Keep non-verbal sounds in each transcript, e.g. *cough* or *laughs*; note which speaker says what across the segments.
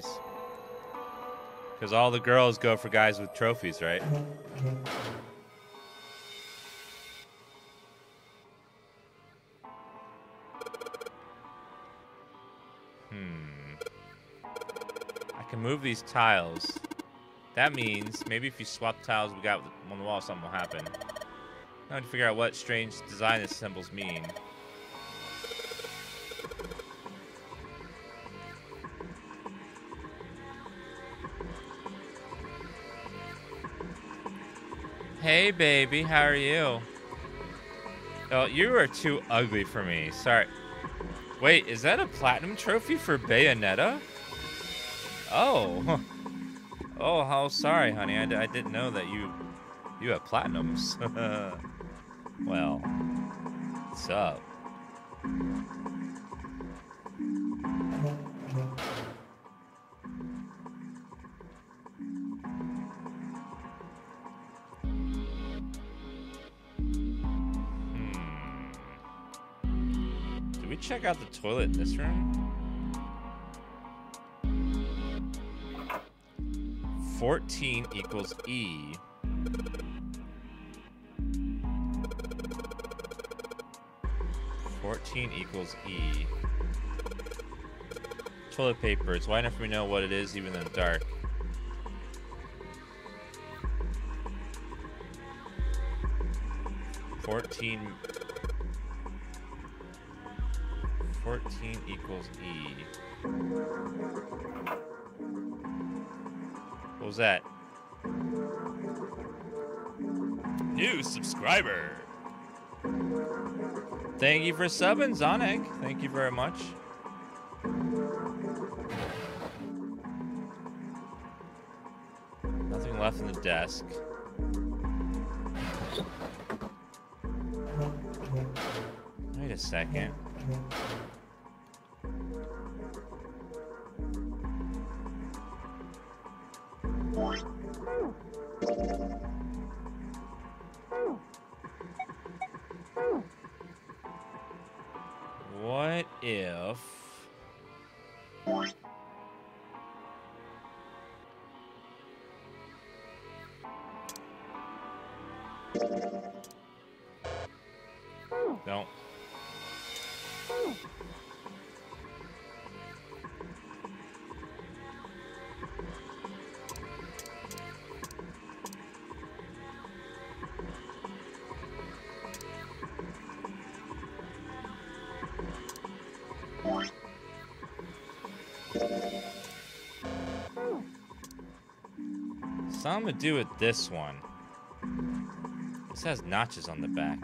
Speaker 1: trophies. Because all the girls go for guys with trophies, right? Hmm. I can move these tiles. That means maybe if you swap tiles we got on the wall, something will happen. Now to figure out what strange design symbols mean. Hey, baby, how are you? Oh, you are too ugly for me. Sorry. Wait, is that a platinum trophy for Bayonetta? Oh. *laughs* Oh, how sorry, honey. I, I didn't know that you you have platinums. *laughs* well, what's up? Out the toilet in this room? 14 equals E. Fourteen equals E. Toilet paper. It's wide enough for me to know what it is, even in the dark. Fourteen. Equals E. What was that? New subscriber. Thank you for subbing, Zonic. Thank you very much. Nothing left in the desk. Wait a second. Something to do with this one. This has notches on the back.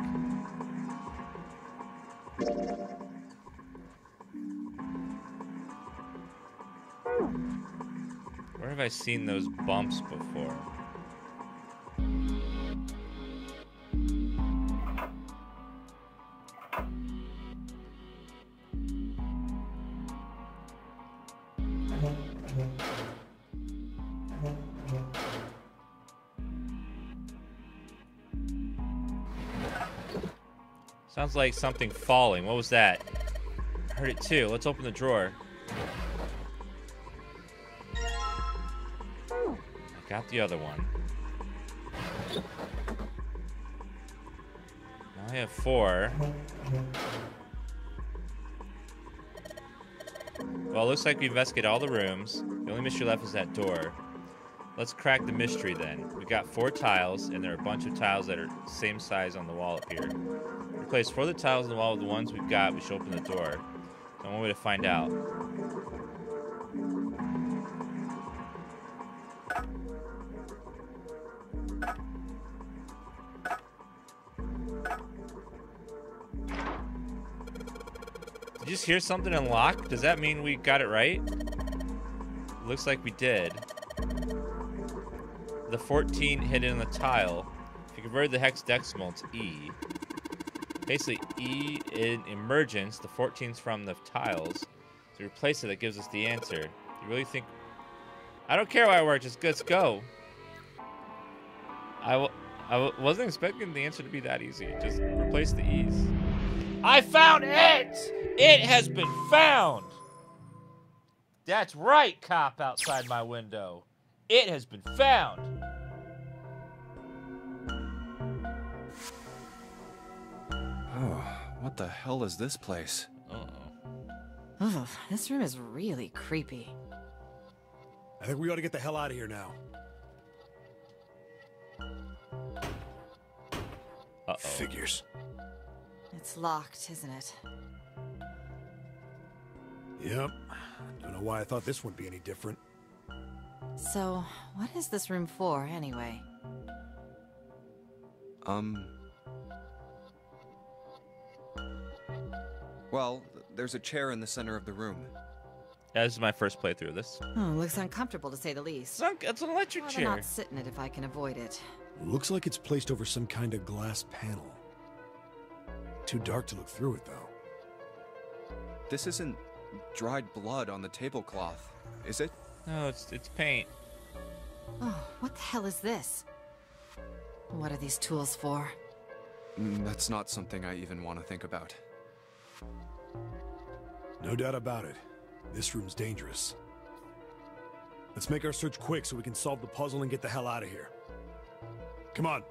Speaker 1: Where have I seen those bumps before? Sounds like something falling. What was that? I heard it too. Let's open the drawer. I got the other one. Now I have four. Well, it looks like we investigated all the rooms. The only mystery left is that door. Let's crack the mystery then. We've got four tiles, and there are a bunch of tiles that are same size on the wall up here. Replace four of the tiles on the wall with the ones we've got. We should open the door. So one way to find out. Did you just hear something unlock? Does that mean we got it right? Looks like we did. The 14 hidden in the tile. If you convert the hexadecimal to E, basically E in emergence, the 14's from the tiles. To replace it, that gives us the answer. You really think... I don't care why it works, just let's go. I I wasn't expecting the answer to be that easy. Just replace the E's. I found it! It has been found! That's right, cop outside my window. It has been found.
Speaker 2: What the hell is this place?
Speaker 1: Uh-oh.
Speaker 3: Ugh, this room is really creepy.
Speaker 4: I think we ought to get the hell out of here now.
Speaker 1: Uh-oh.
Speaker 4: Figures.
Speaker 3: It's locked, isn't it?
Speaker 4: Yep. Don't know why I thought this wouldn't be any different.
Speaker 3: So, what is this room for, anyway?
Speaker 2: Um. Well, there's a chair in the center of the room.
Speaker 1: Yeah, this is my first playthrough of this.
Speaker 3: Oh, looks uncomfortable to say the least.
Speaker 1: It's, un- it's an electric
Speaker 3: Rather
Speaker 1: chair.
Speaker 3: not sit in it if I can avoid it.
Speaker 4: Looks like it's placed over some kind of glass panel. Too dark to look through it, though.
Speaker 2: This isn't dried blood on the tablecloth, is it?
Speaker 1: No, it's it's paint.
Speaker 3: Oh, what the hell is this? What are these tools for?
Speaker 2: Mm, That's not something I even want to think about.
Speaker 4: No doubt about it. This room's dangerous. Let's make our search quick so we can solve the puzzle and get the hell out of here. Come on.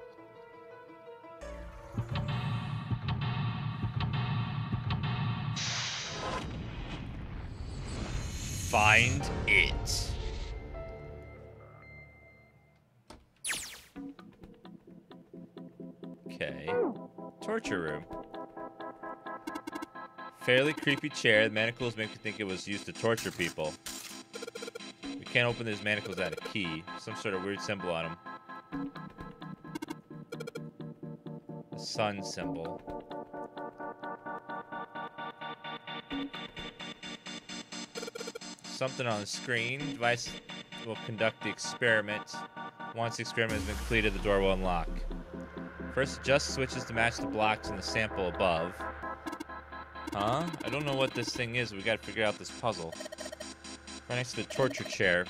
Speaker 1: Find it. Okay. Torture room. Fairly creepy chair. The manacles make me think it was used to torture people. We can't open these manacles without a key. Some sort of weird symbol on them. A sun symbol. something on the screen. Device will conduct the experiment. Once the experiment has been completed, the door will unlock. First, adjust switches to match the blocks in the sample above. Huh? I don't know what this thing is. We gotta figure out this puzzle. Right next to the torture chair.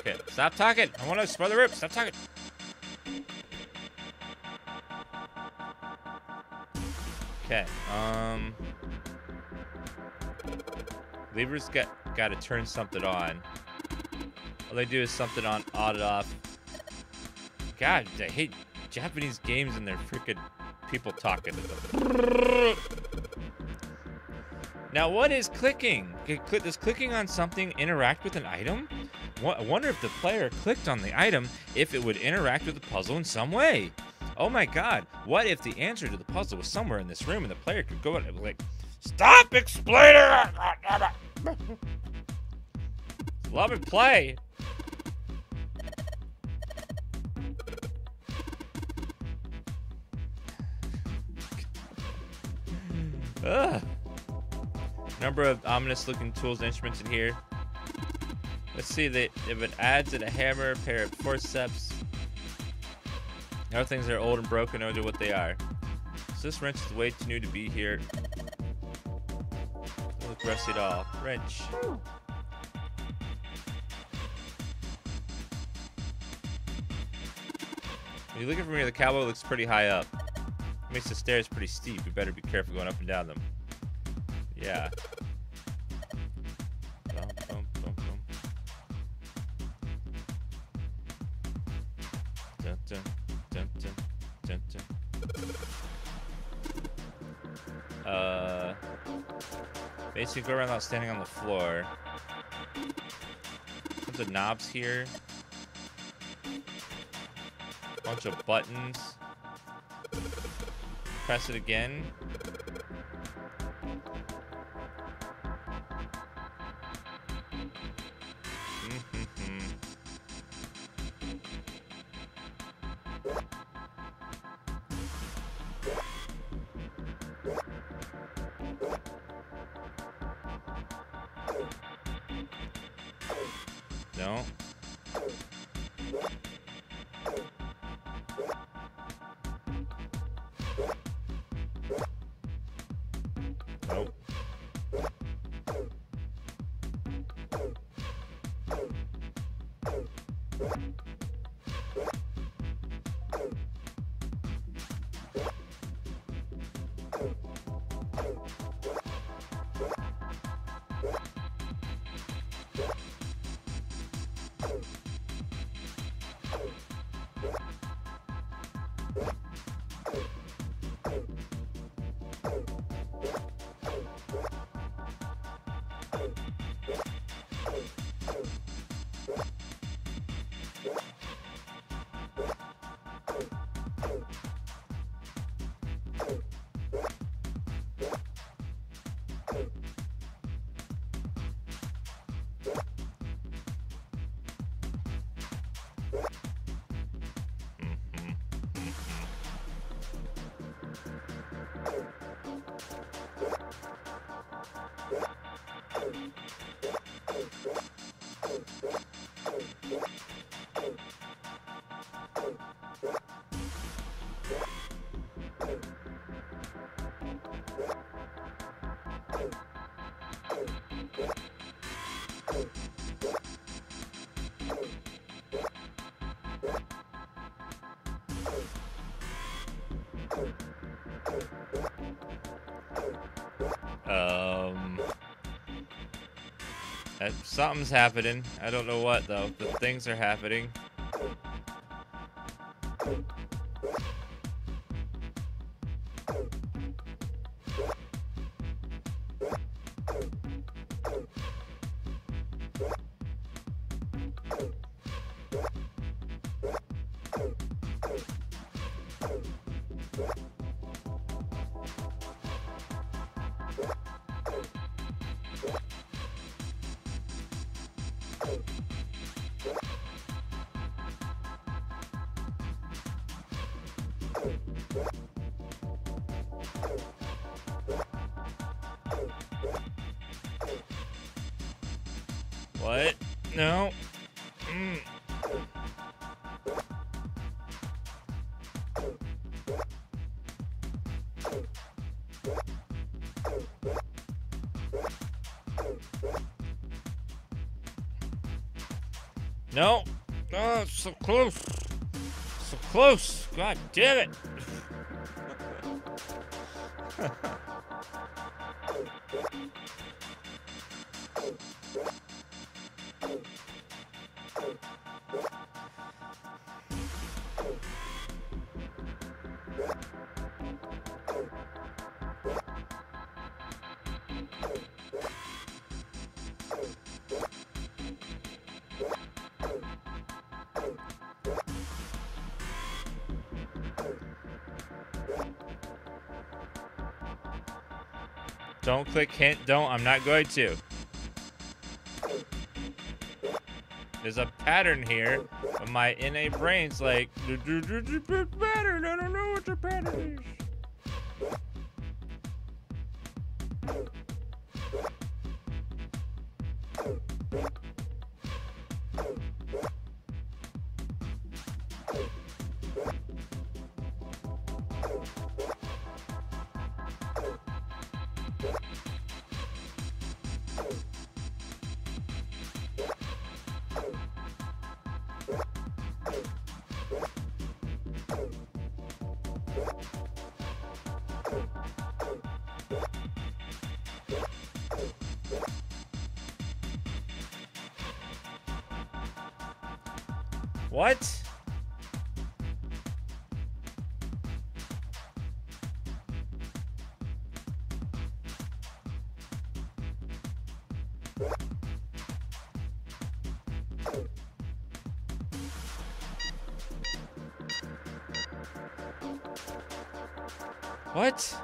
Speaker 1: Okay, stop talking. I want to explore the room. Stop talking. Okay. Um. Levers got got to turn something on. All they do is something on, and off. God, I hate Japanese games and their freaking people talking. Now, what is clicking? Does clicking on something interact with an item? I wonder if the player clicked on the item, if it would interact with the puzzle in some way. Oh my god, what if the answer to the puzzle was somewhere in this room and the player could go and like, Stop explaining! *laughs* Love and play. Number of ominous looking tools and instruments in here. Let's see that if it adds it a hammer, a pair of forceps. Other things are old and broken, no idea what they are. So this wrench is way too new to be here. Doesn't look rusty at all. Wrench. When you look at from here, the cowboy looks pretty high up. It Makes the stairs pretty steep. You better be careful going up and down them. Yeah. Basically go around without standing on the floor. Tons of knobs here. Bunch of buttons. Press it again. Something's happening. I don't know what though. The things are happening. No. Mm. No. Oh, so close. So close. God damn it. Click hint. Don't. I'm not going to. There's a pattern here. But my innate brain's like, "Do, do, do, do, do, pattern. I don't know what the pattern is. What?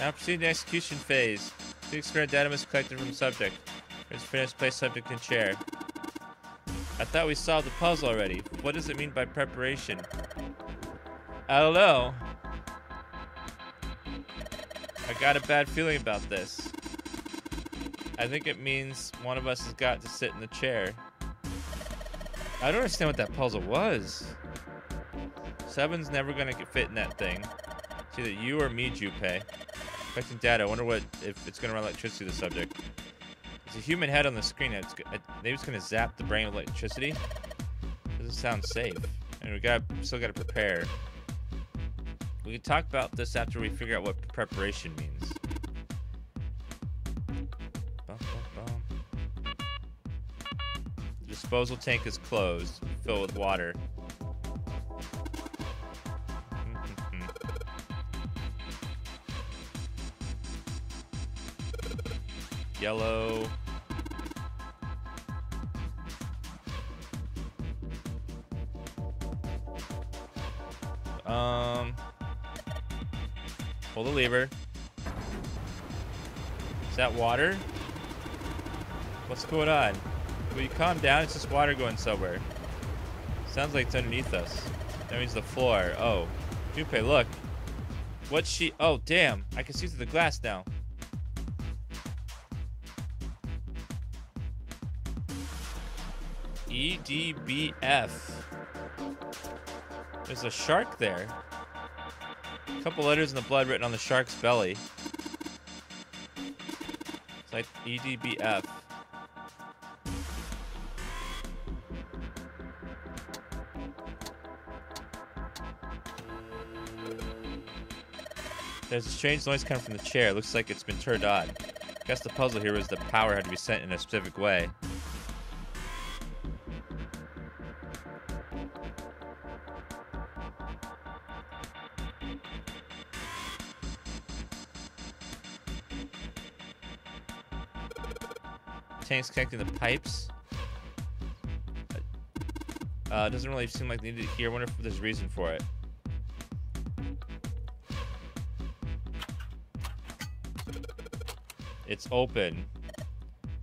Speaker 1: Now proceed to execution phase. Six current data is collected from subject. It's finished, place subject in chair. I thought we solved the puzzle already. What does it mean by preparation? I don't know. I got a bad feeling about this. I think it means one of us has got to sit in the chair. I don't understand what that puzzle was. Seven's never gonna fit in that thing. It's either you or me, Junpei. Collecting data. I wonder what if it's gonna run electricity the subject. It's a human head on the screen. It's, maybe uh, it's gonna zap the brain with electricity. Doesn't sound safe. And we got still gotta prepare. We can talk about this after we figure out what preparation means. Bum, bum, bum. The disposal tank is closed, filled with water. Yellow. Um, pull the lever. Is that water? What's going on? Will you calm down? It's just water going somewhere. Sounds like it's underneath us. That means the floor. Oh. Junpei, look. What's she? Oh, damn. I can see through the glass now. GDBF. There's a shark there. A couple letters in the blood written on the shark's belly. It's like EDBF. There's a strange noise coming from the chair. Looks like it's been turned on. Guess the puzzle here was the power had to be sent in a specific way. Tank's connecting the pipes. Uh, doesn't really seem like they need it here. wonder if there's a reason for it. It's open.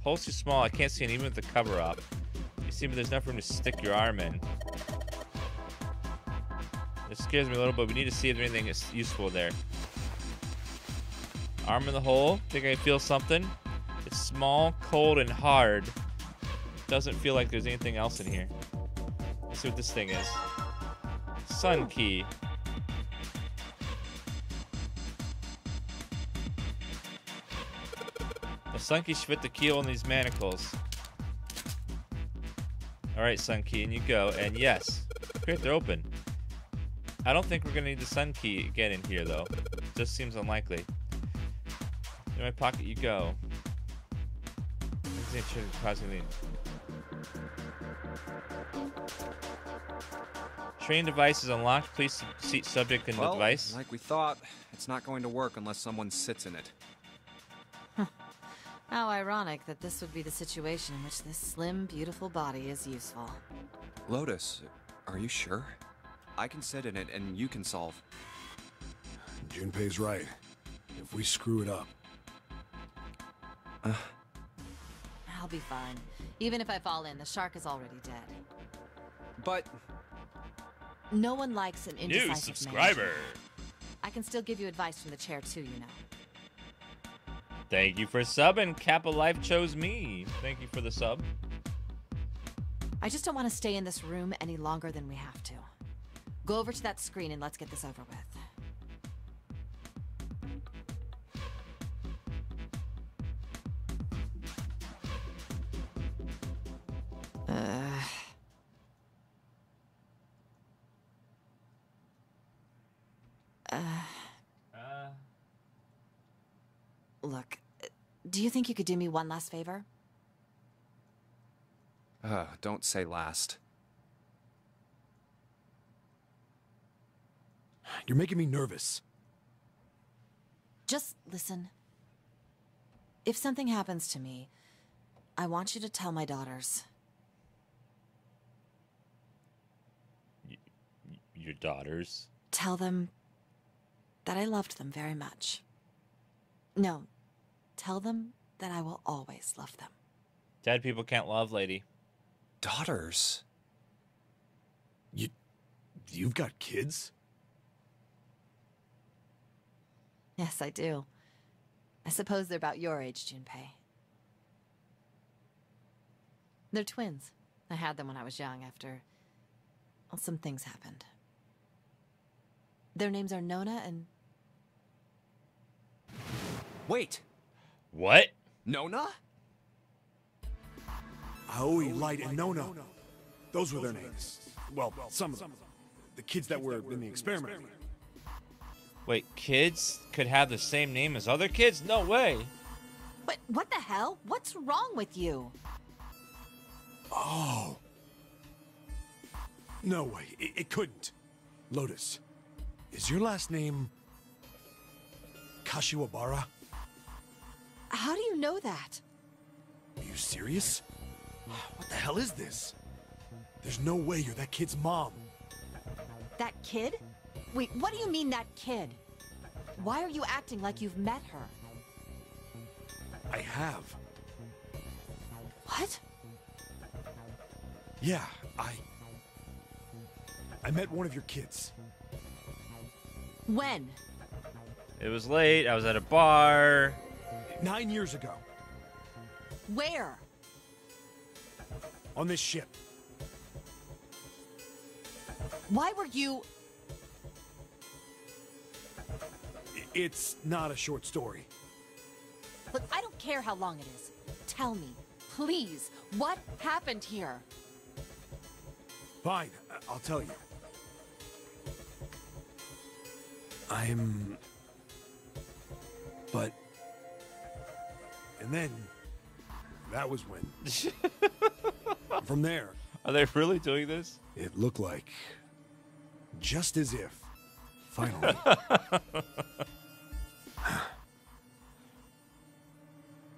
Speaker 1: Hole's too small. I can't see it even with the cover up. You see, but there's enough room to stick your arm in. It scares me a little, but we need to see if anything is useful there. Arm in the hole. Think I feel something? Small, cold, and hard. Doesn't feel like there's anything else in here. Let's see what this thing is. Sun key. The sun key should fit the key on these manacles. Alright, sun key, and you go. And yes, great, they're open. I don't think we're gonna need the sun key again in here, though. Just seems unlikely. In my pocket you go. Train device is unlocked. Please seat subject in
Speaker 2: well,
Speaker 1: the device.
Speaker 2: like we thought, it's not going to work unless someone sits in it. *laughs*
Speaker 3: How ironic that this would be the situation in which this slim, beautiful body is useful.
Speaker 2: Lotus, are you sure? I can sit in it and you can solve.
Speaker 4: Junpei's right. If we screw it up.
Speaker 2: Uh,
Speaker 3: I'll be fine. Even if I fall in, the shark is already dead.
Speaker 2: but
Speaker 3: No one likes an indecisive New
Speaker 1: subscriber.
Speaker 3: manager. I can still give you advice from the chair too, you know.
Speaker 1: Thank you for subbing. Kappa Life chose me. Thank you for the sub.
Speaker 3: I just don't want to stay in this room any longer than we have to. Go over to that screen and let's get this over with. Look, do you think you could do me one last favor?
Speaker 2: uh, don't say last.
Speaker 4: You're making me nervous.
Speaker 3: Just listen. If something happens to me, I want you to tell my daughters.
Speaker 1: your daughters.
Speaker 3: Tell them that I loved them very much. No, tell them that I will always love them.
Speaker 1: Dead people can't love, lady.
Speaker 2: Daughters?
Speaker 4: You, you've got kids?
Speaker 3: Yes, I do. I suppose they're about your age, Junpei. They're twins. I had them when I was young after. Well, some things happened. Their names are Nona and.
Speaker 2: Wait,
Speaker 1: What?
Speaker 2: Nona?
Speaker 4: Aoi, Light, and Nono. Those were their names. Well, some of them. The kids that were in the experiment.
Speaker 1: Wait, kids could have the same name as other kids? No way.
Speaker 3: But what the hell? What's wrong with you?
Speaker 4: Oh. No way. It, it couldn't. Lotus, is your last name Kashiwabara?
Speaker 3: How do you know that?
Speaker 4: Are you serious? What the hell is this? There's no way you're that kid's mom.
Speaker 3: That kid? Wait, what do you mean, that kid? Why are you acting like you've met her?
Speaker 4: I have.
Speaker 3: What?
Speaker 4: Yeah, I. I met one of your kids.
Speaker 3: When?
Speaker 1: It was late. I was at a bar.
Speaker 4: Nine years ago,
Speaker 3: Where?
Speaker 4: on this ship.
Speaker 3: Why were you.
Speaker 4: It's not a short story.
Speaker 3: Look, I don't care how long it is. Tell me, please, what happened here?
Speaker 4: Fine, I'll tell you. I'm But. And then. That was when. *laughs* From there,
Speaker 1: Are they really doing this?
Speaker 4: it looked like. Just as if. Finally. *laughs*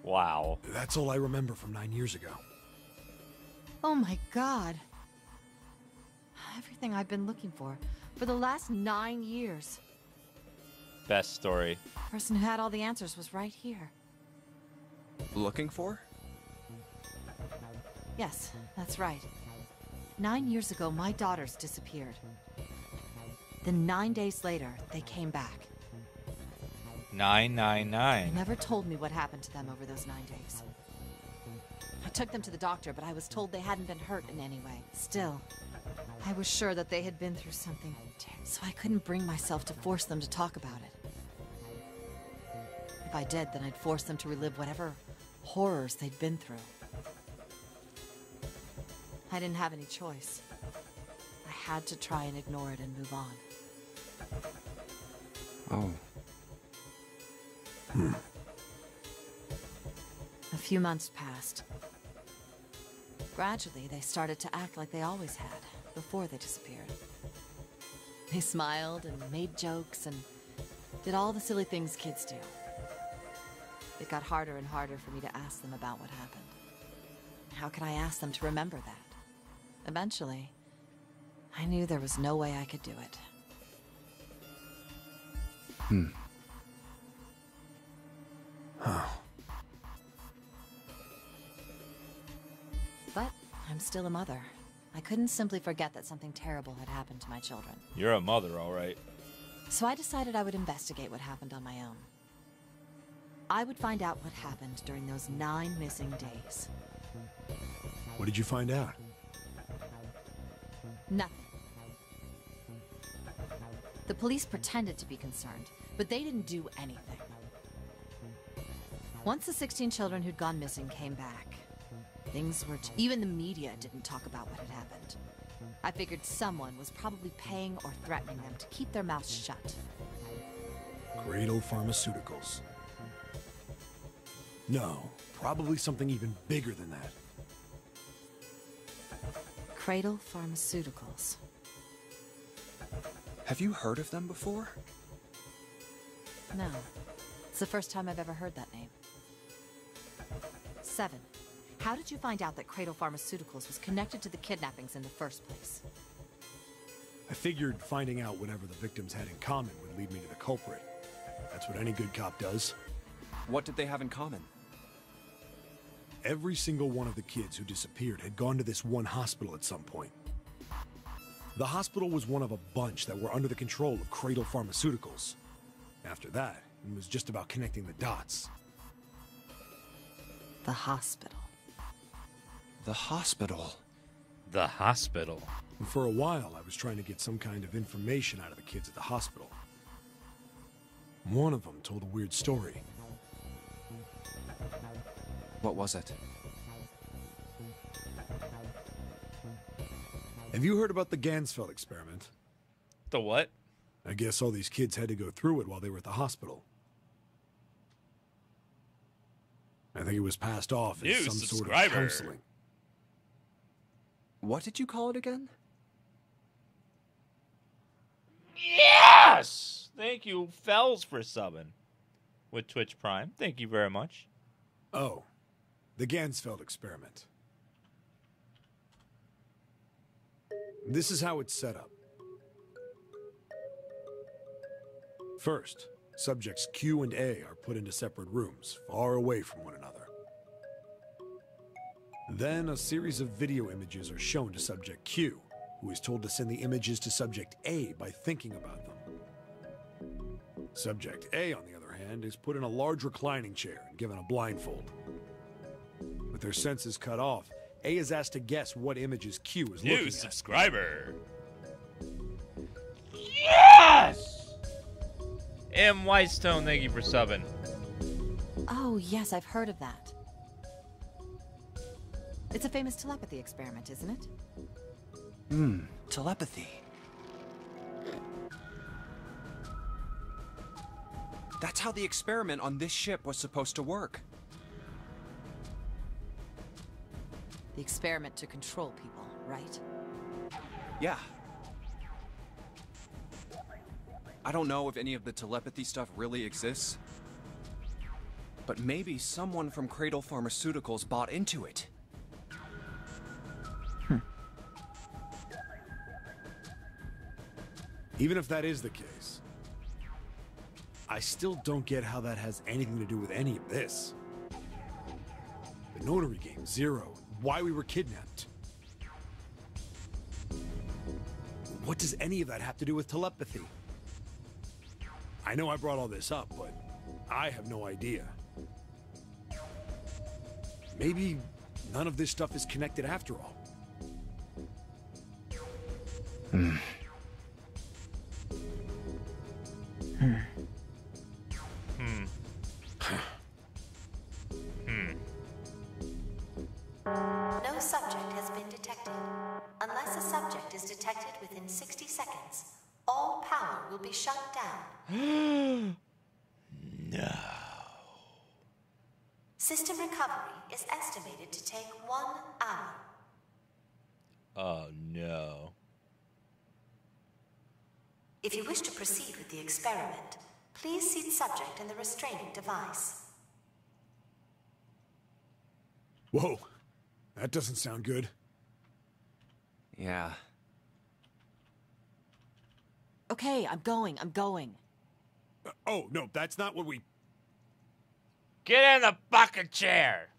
Speaker 1: Wow.
Speaker 4: that's all I remember from nine years ago.
Speaker 3: Oh my god. Everything I've been looking for for the last nine years.
Speaker 1: Best story.
Speaker 3: The person who had all the answers was right here.
Speaker 2: Looking for?
Speaker 3: Yes, that's right. Nine years ago, my daughters disappeared. Then nine days later, they came back. Nine, nine, nine. They
Speaker 1: 999.
Speaker 3: never told me what happened to them over those nine days. I took them to the doctor, but I was told they hadn't been hurt in any way. Still, I was sure that they had been through something, ter- so I couldn't bring myself to force them to talk about it. If I did, then I'd force them to relive whatever horrors they'd been through. I didn't have any choice. I had to try and ignore it and move on.
Speaker 2: Oh. Hmm.
Speaker 3: A few months passed. Gradually, they started to act like they always had before they disappeared. They smiled and made jokes and did all the silly things kids do. It got harder and harder for me to ask them about what happened. How could I ask them to remember that? Eventually, I knew there was no way I could do it. hmm But I'm still a mother. I couldn't simply forget that something terrible had happened to my children.
Speaker 1: You're a mother, all right.
Speaker 3: So I decided I would investigate what happened on my own. I would find out what happened during those nine missing days.
Speaker 4: What did you find out?
Speaker 3: Nothing. The police pretended to be concerned, but they didn't do anything. Once the 16 children who'd gone missing came back, things were. Even the media didn't talk about what had happened. I figured someone was probably paying or threatening them to keep their mouths shut.
Speaker 4: Cradle Pharmaceuticals. No, probably something even bigger than that.
Speaker 3: Cradle Pharmaceuticals.
Speaker 2: Have you heard of them before?
Speaker 3: No. It's the first time I've ever heard that name. Seven. How did you find out that Cradle Pharmaceuticals was connected to the kidnappings in the first place?
Speaker 4: I figured finding out whatever the victims had in common would lead me to the culprit. That's what any good cop does.
Speaker 2: What did they have in common?
Speaker 4: Every single one of the kids who disappeared had gone to this one hospital at some point. The hospital was one of a bunch that were under the control of Cradle Pharmaceuticals. After that, it was just about connecting the dots.
Speaker 3: The hospital.
Speaker 2: The hospital.
Speaker 1: The hospital.
Speaker 4: And for a while, I was trying to get some kind of information out of the kids at the hospital. One of them told a weird story.
Speaker 2: What was it?
Speaker 4: Have you heard about the Ganzfeld experiment?
Speaker 1: The what?
Speaker 4: I guess all these kids had to go through it while they were at the hospital. I think it was passed off as
Speaker 1: New
Speaker 4: some sort of
Speaker 1: subscriber.
Speaker 4: counseling.
Speaker 2: What did you call it again?
Speaker 1: Yes! Thank you, Fells, for subbing with Twitch Prime. Thank you very much.
Speaker 4: Oh, the Ganzfeld experiment. This is how it's set up. First, subjects Q and A are put into separate rooms, far away from one another. Then, a series of video images are shown to subject Q, who is told to send the images to subject A by thinking about them. Subject A, on the other hand, is put in a large reclining chair and given a blindfold. With their senses cut off, A is asked to guess what images Q is looking
Speaker 1: New
Speaker 4: at.
Speaker 1: subscriber. Yes! M. Whitestone, thank you for subbing.
Speaker 3: Oh, yes, I've heard of that. It's a famous telepathy experiment, isn't it?
Speaker 2: Hmm, telepathy. That's how the experiment on this ship was supposed to work.
Speaker 3: The experiment to control people, right?
Speaker 2: Yeah. I don't know if any of the telepathy stuff really exists. But maybe someone from Cradle Pharmaceuticals bought into it. Hmm.
Speaker 4: Even if that is the case, I still don't get how that has anything to do with any of this. The Nonary Game, Zero, why we were kidnapped. What does any of that have to do with telepathy? I know I brought all this up, but I have no idea. Maybe none of this stuff is connected after all.
Speaker 5: No in the restraining device.
Speaker 4: Whoa, that doesn't sound good.
Speaker 2: Yeah.
Speaker 3: Okay, I'm going, I'm going.
Speaker 4: Uh, oh, no, that's not what we.
Speaker 1: Get in the bucket chair.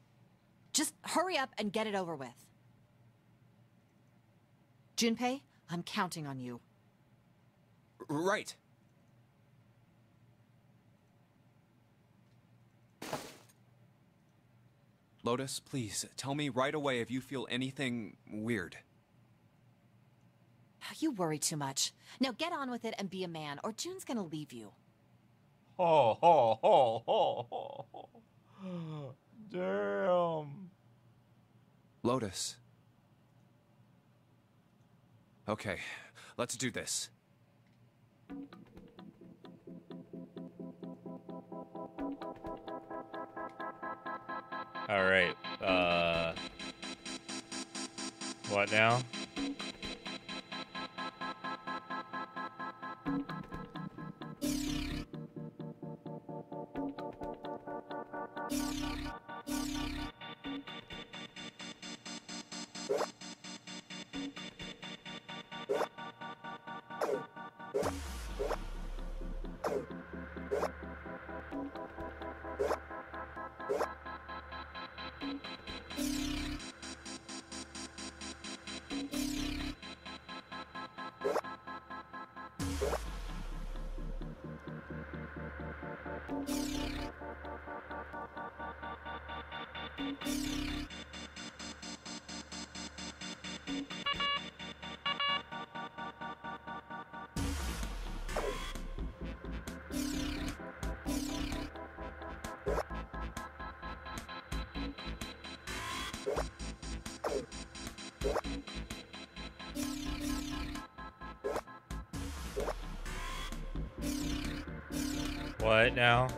Speaker 3: Just hurry up and get it over with. Junpei, I'm counting on you.
Speaker 2: Right. Lotus, please tell me right away if you feel anything weird.
Speaker 3: Ah, you worry too much. Now get on with it and be a man, or June's gonna leave you.
Speaker 1: Ho ho ho ho ho. ho. Damn.
Speaker 2: Lotus. Okay, let's do this.
Speaker 1: All right. Uh. What now? What now?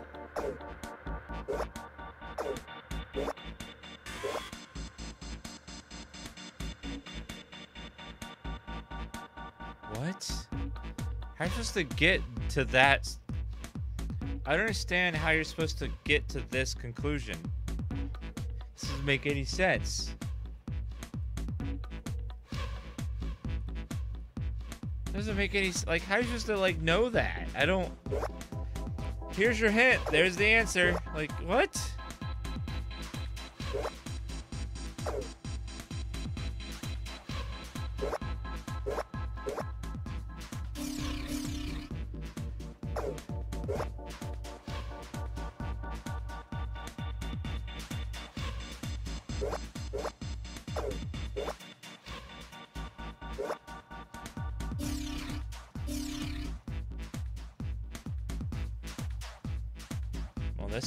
Speaker 1: What? How are you supposed to get to that? I don't understand how you're supposed to get to this conclusion. This doesn't make any sense. Doesn't make any like. How are you supposed to like know that? I don't. Here's your hint. There's the answer. Like what?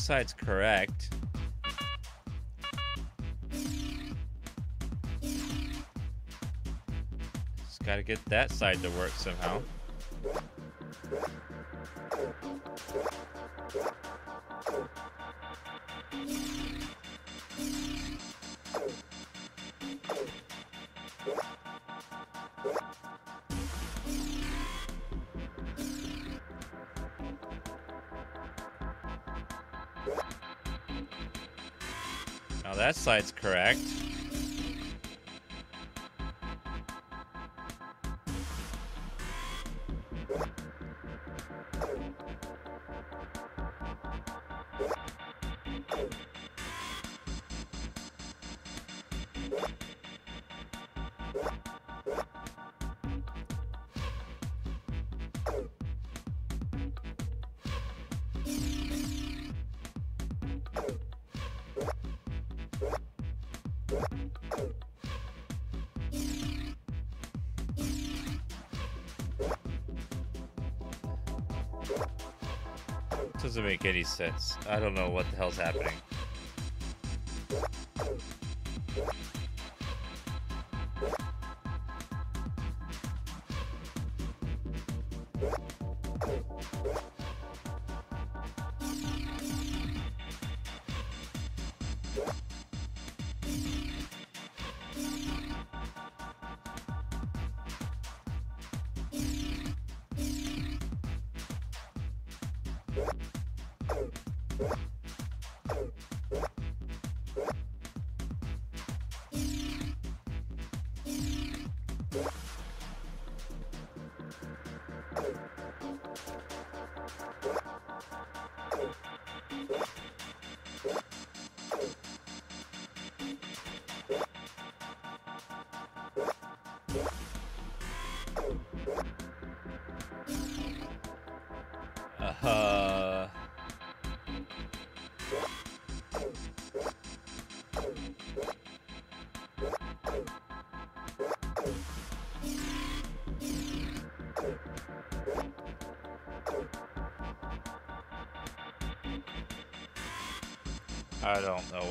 Speaker 1: Side's correct. Just gotta get that side to work somehow. Now that side's correct. I don't know what the hell's happening.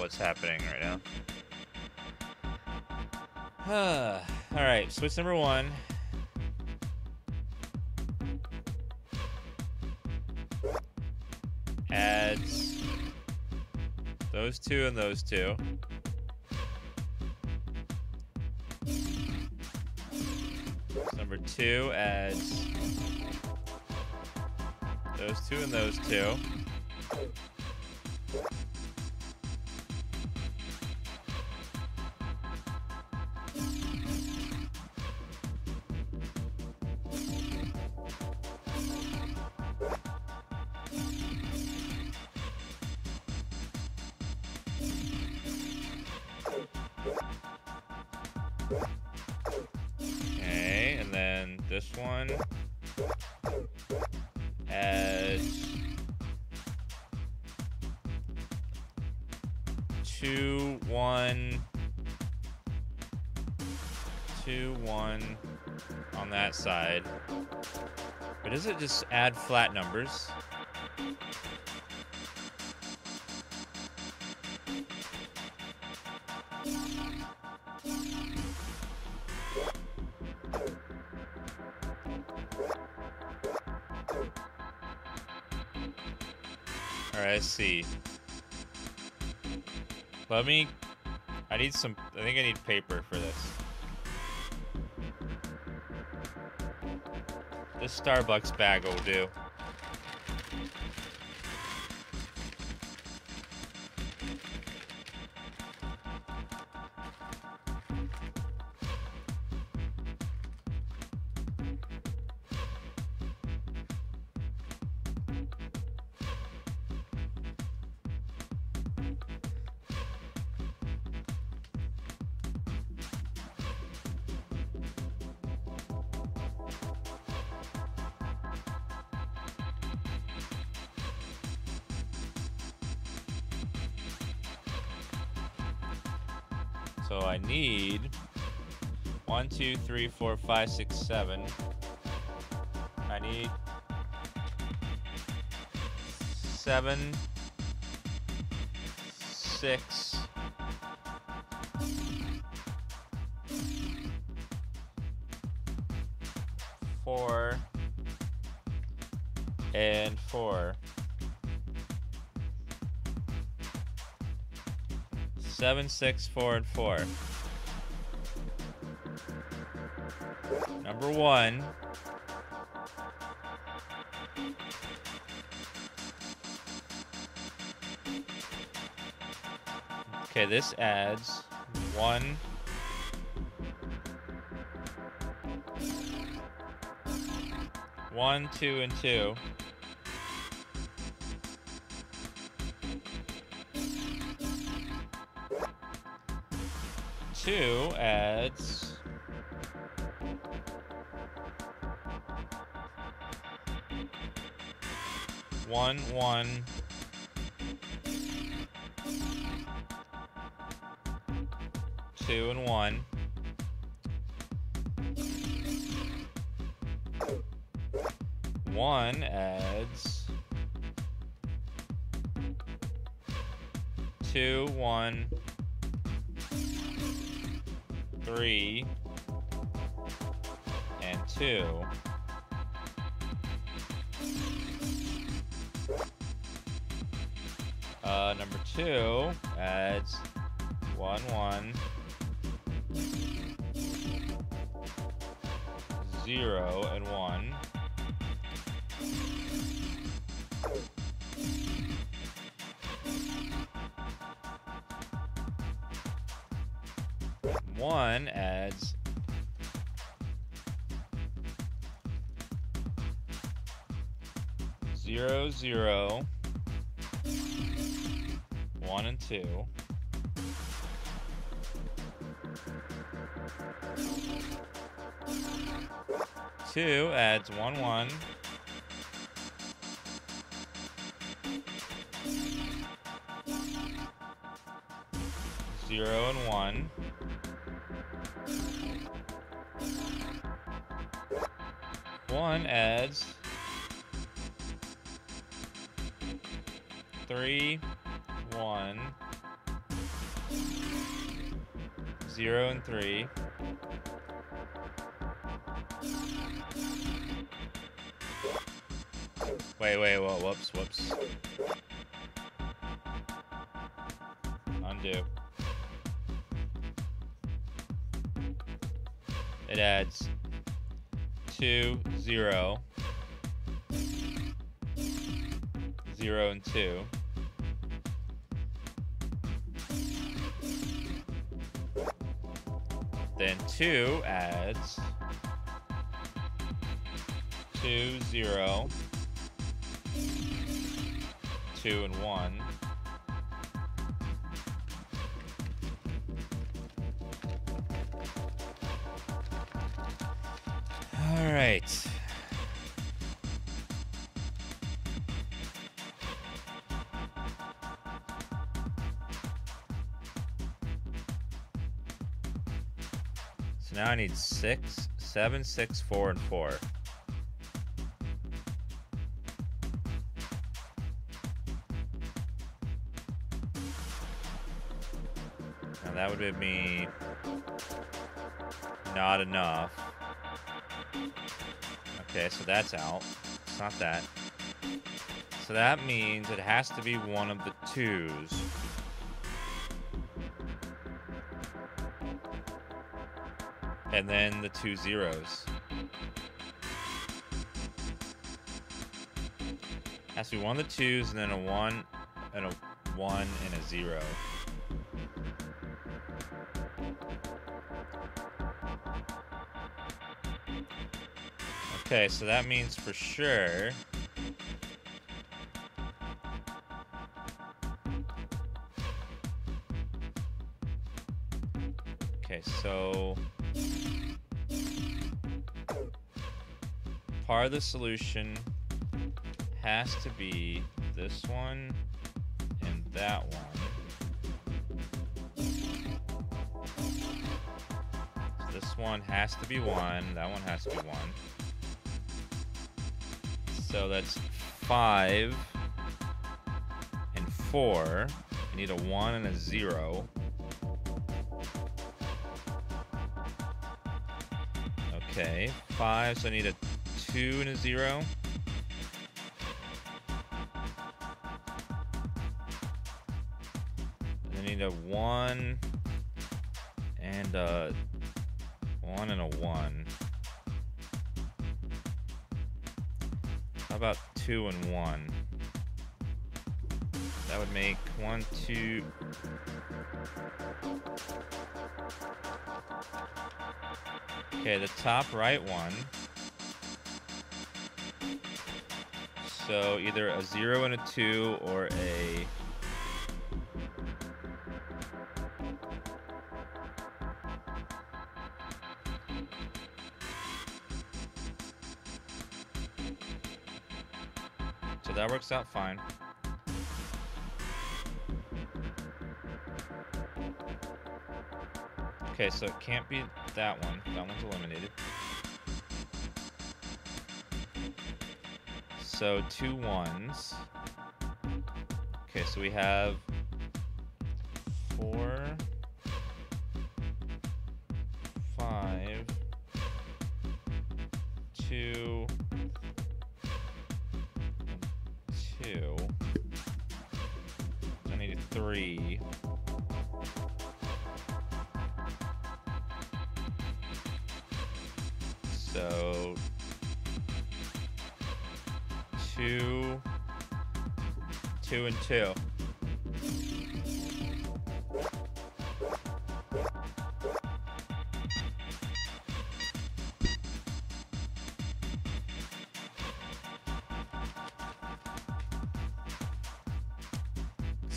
Speaker 1: What's happening right now. *sighs* All right, switch number one. Adds those two and those two. Number two adds those two and those two. Okay, and then this one adds two, one, two, one on that side. But does it just add flat numbers? I see. Let me... I need some... I think I need paper for this. This Starbucks bag will do. Five, six, seven. I need seven, six, four, and four. Seven, six, four, and four. Number one. Okay, this adds one. One, two, and two. Two adds one, two, and one. One adds two, one, three, and two. Uh, number two adds one, one, zero, and one. One adds zero, zero, two. Two adds one, one. Zero and one. One adds three, zero, and three. Wait, wait, whoa, whoops, whoops. Undo. It adds two, zero, zero, and two. Two adds two, zero, two, and one. Need six, seven, six, four, and four. Now that would have me not enough. Okay, so that's out. It's not that. So that means it has to be one of the twos. And then the two zeros. Has to be one of the twos and then a one and a one and a zero. Okay, so that means for sure. Of the solution has to be this one and that one. This one has to be one, that one has to be one. So that's five and four. I need a one and a zero. Okay, five, so I need a two and a zero. I need a one and a one and a one. How about two and one? That would make one, two. Okay, the top right one So either a zero and a two or a So that works out fine. Okay, so it can't be that one. That one's eliminated. So two ones. Okay, so we have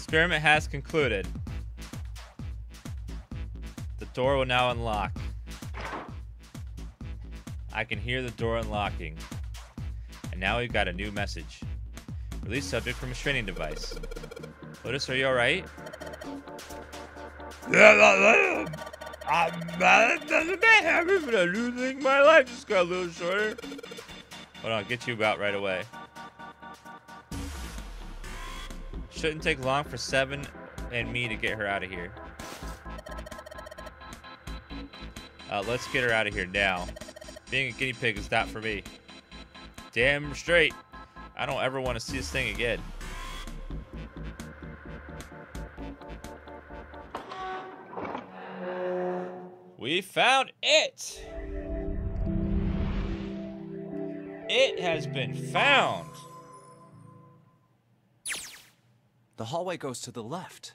Speaker 1: Experiment has concluded. The door will now unlock. I can hear the door unlocking. And now we've got a new message. Release subject from a restraining device. Lotus, are you alright? Yeah! *laughs* I'm having a losing my life just got a little shorter. Hold on, get you out right away. Shouldn't take long for Seven and me to get her out of here. Uh, let's get her out of here now. Being a guinea pig is not for me. Damn straight. I don't ever want to see this thing again. We found it! It has been found!
Speaker 2: The hallway goes to the left.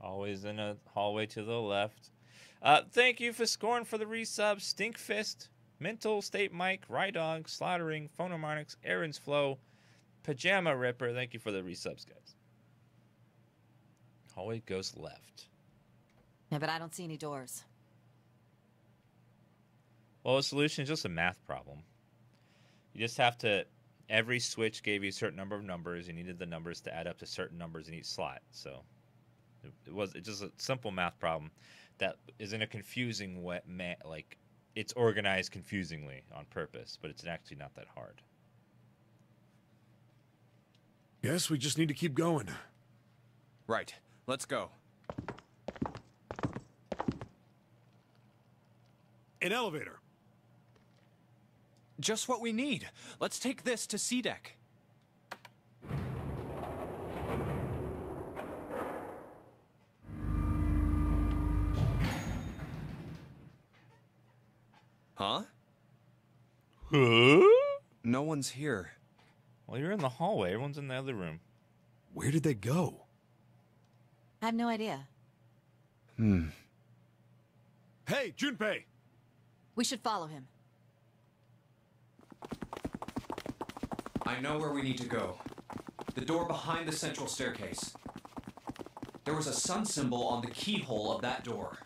Speaker 1: Always in a hallway to the left. Uh, thank you for scoring for the resub. Stinkfist, Mental, State Mike, Rydog, Slaughtering, Phonomarnix, Aaron's Flow, Pajama Ripper. Thank you for the resubs, guys. Hallway goes left.
Speaker 3: Yeah, but I don't see any doors.
Speaker 1: Well, the solution is just a math problem. You just have to. Every switch gave you a certain number of numbers. You needed the numbers to add up to certain numbers in each slot. So it, it was it's just a simple math problem that is in a confusing way. Ma- like it's organized confusingly on purpose, but it's actually not that hard.
Speaker 4: Guess we just need to keep going.
Speaker 2: Right. Let's go.
Speaker 4: An elevator.
Speaker 2: Just what we need. Let's take this to C deck. Huh?
Speaker 1: Huh?
Speaker 2: No one's here.
Speaker 1: Well, you're in the hallway. Everyone's in the other room.
Speaker 4: Where did they go?
Speaker 3: I have no idea.
Speaker 2: Hmm.
Speaker 4: Hey, Junpei!
Speaker 3: We should follow him.
Speaker 2: I know where we need to go. The door behind the central staircase. There was a sun symbol on the keyhole of that door.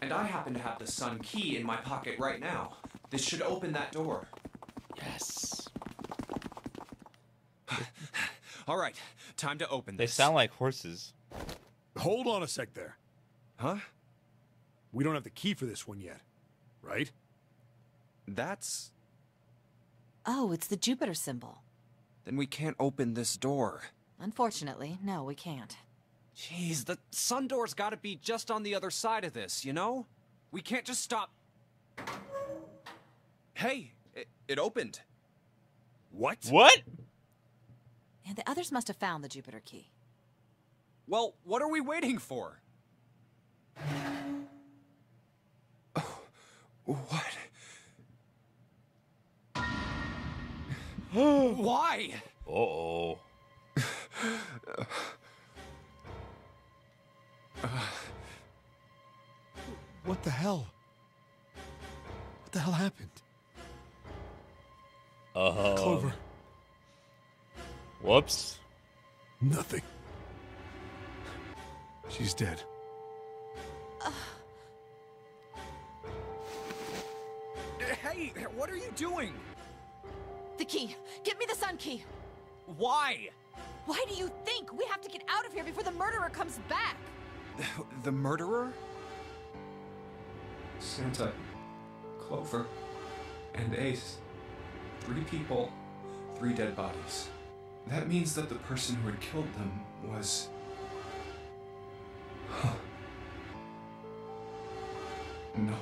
Speaker 2: And I happen to have the sun key in my pocket right now. This should open that door.
Speaker 1: Yes. *sighs*
Speaker 2: All right, time to open this.
Speaker 1: They sound like horses.
Speaker 4: Hold on a sec there.
Speaker 2: Huh?
Speaker 4: We don't have the key for this one yet, right?
Speaker 2: That's.
Speaker 3: Oh, it's the Jupiter symbol.
Speaker 2: Then we can't open this door.
Speaker 3: Unfortunately, no, we can't.
Speaker 2: Jeez, the sun door's gotta be just on the other side of this, you know? We can't just stop. Hey, it, it opened.
Speaker 4: What?
Speaker 1: What?
Speaker 3: And the others must have found the Jupiter key.
Speaker 2: Well, what are we waiting for? *sighs* What? *gasps* Why?
Speaker 1: Uh oh.
Speaker 4: What the hell? What the hell happened?
Speaker 1: Uh huh.
Speaker 4: Clover,
Speaker 1: Whoops.
Speaker 4: nothing. She's dead.
Speaker 2: Hey, what are you doing?
Speaker 3: The key. Give me the sun key.
Speaker 2: Why?
Speaker 3: Why do you think we have to get out of here before the murderer comes back?
Speaker 2: The murderer? Santa, Clover, and Ace. Three people, three dead bodies. That means that the person who had killed them was. no.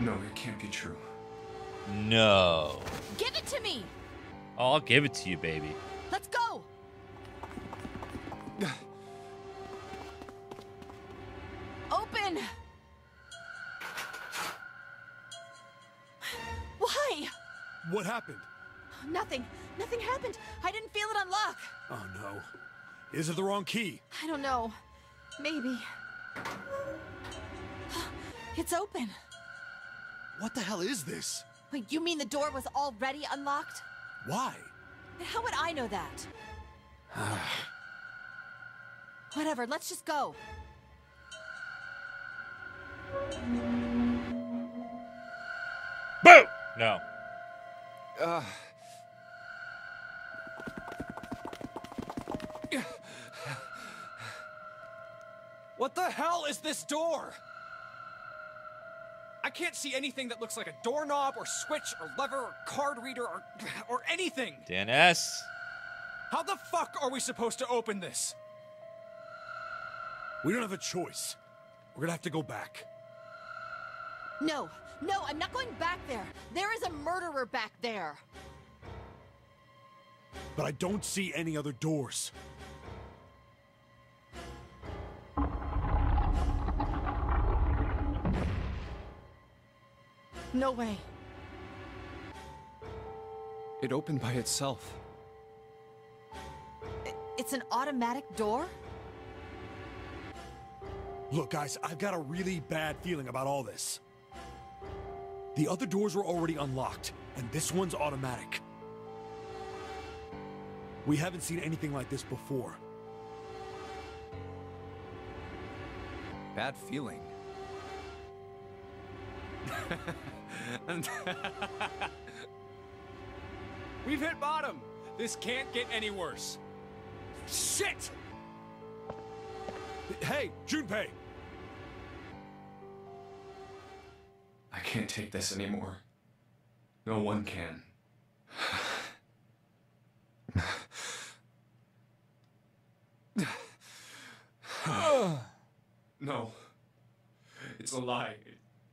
Speaker 2: No, it can't be true.
Speaker 1: No.
Speaker 3: Give it to me.
Speaker 1: Oh, I'll give it to you, baby.
Speaker 3: Let's go. Open. Why?
Speaker 4: What happened?
Speaker 3: Nothing. Nothing happened. I didn't feel it unlock.
Speaker 4: Oh no. Is it the wrong key?
Speaker 3: I don't know. Maybe. It's open.
Speaker 4: What the hell is this?
Speaker 3: Wait, you mean the door was already unlocked?
Speaker 4: Why?
Speaker 3: How would I know that? *sighs* Whatever, let's just go.
Speaker 1: Boom! No. *sighs*
Speaker 2: What the hell is this door? I can't see anything that looks like a doorknob or switch or lever or card reader or *laughs* or anything.
Speaker 1: Dan S.
Speaker 2: How the fuck are we supposed to open this?
Speaker 4: We don't have a choice. We're gonna have to go back.
Speaker 3: No, no, I'm not going back there. There is a murderer back there.
Speaker 4: But I don't see any other doors.
Speaker 3: No way.
Speaker 2: It opened by itself.
Speaker 3: It's an automatic door?
Speaker 4: Look, guys, I've got a really bad feeling about all this. The other doors were already unlocked, and this one's automatic. We haven't seen anything like this before.
Speaker 2: Bad feeling. *laughs* *laughs* We've hit bottom. This can't get any worse. Shit!
Speaker 4: Hey, Junpei!
Speaker 2: I can't take this anymore. No one can. *sighs* *sighs* no. It's a lie.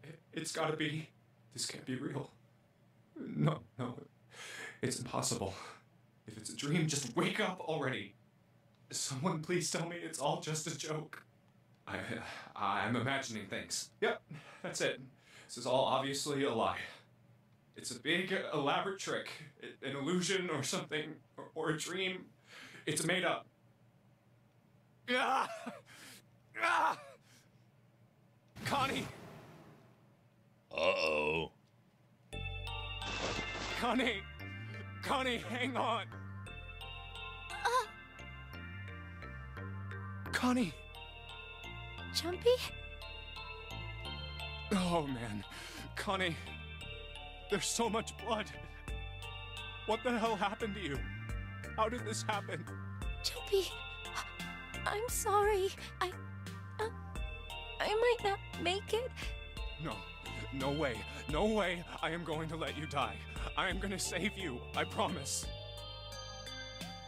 Speaker 2: It, it's gotta be. This can't be real. No, no. It's impossible. If it's a dream, just wake up already. Someone please tell me it's all just a joke. I, I'm imagining things. Yep, that's it. This is all obviously a lie. It's a big, elaborate trick, an illusion or something, or, or a dream. It's made up. Ah! Ah! Kanny!
Speaker 1: Uh oh.
Speaker 2: Kanny! Kanny, hang on! Kanny!
Speaker 3: Jumpy?
Speaker 2: Oh man, Kanny, there's so much blood. What the hell happened to you? How did this happen?
Speaker 6: Jumpy, I'm sorry. I. Uh, I might not make it.
Speaker 2: No, no way, no way I am going to let you die. I am going to save you, I promise.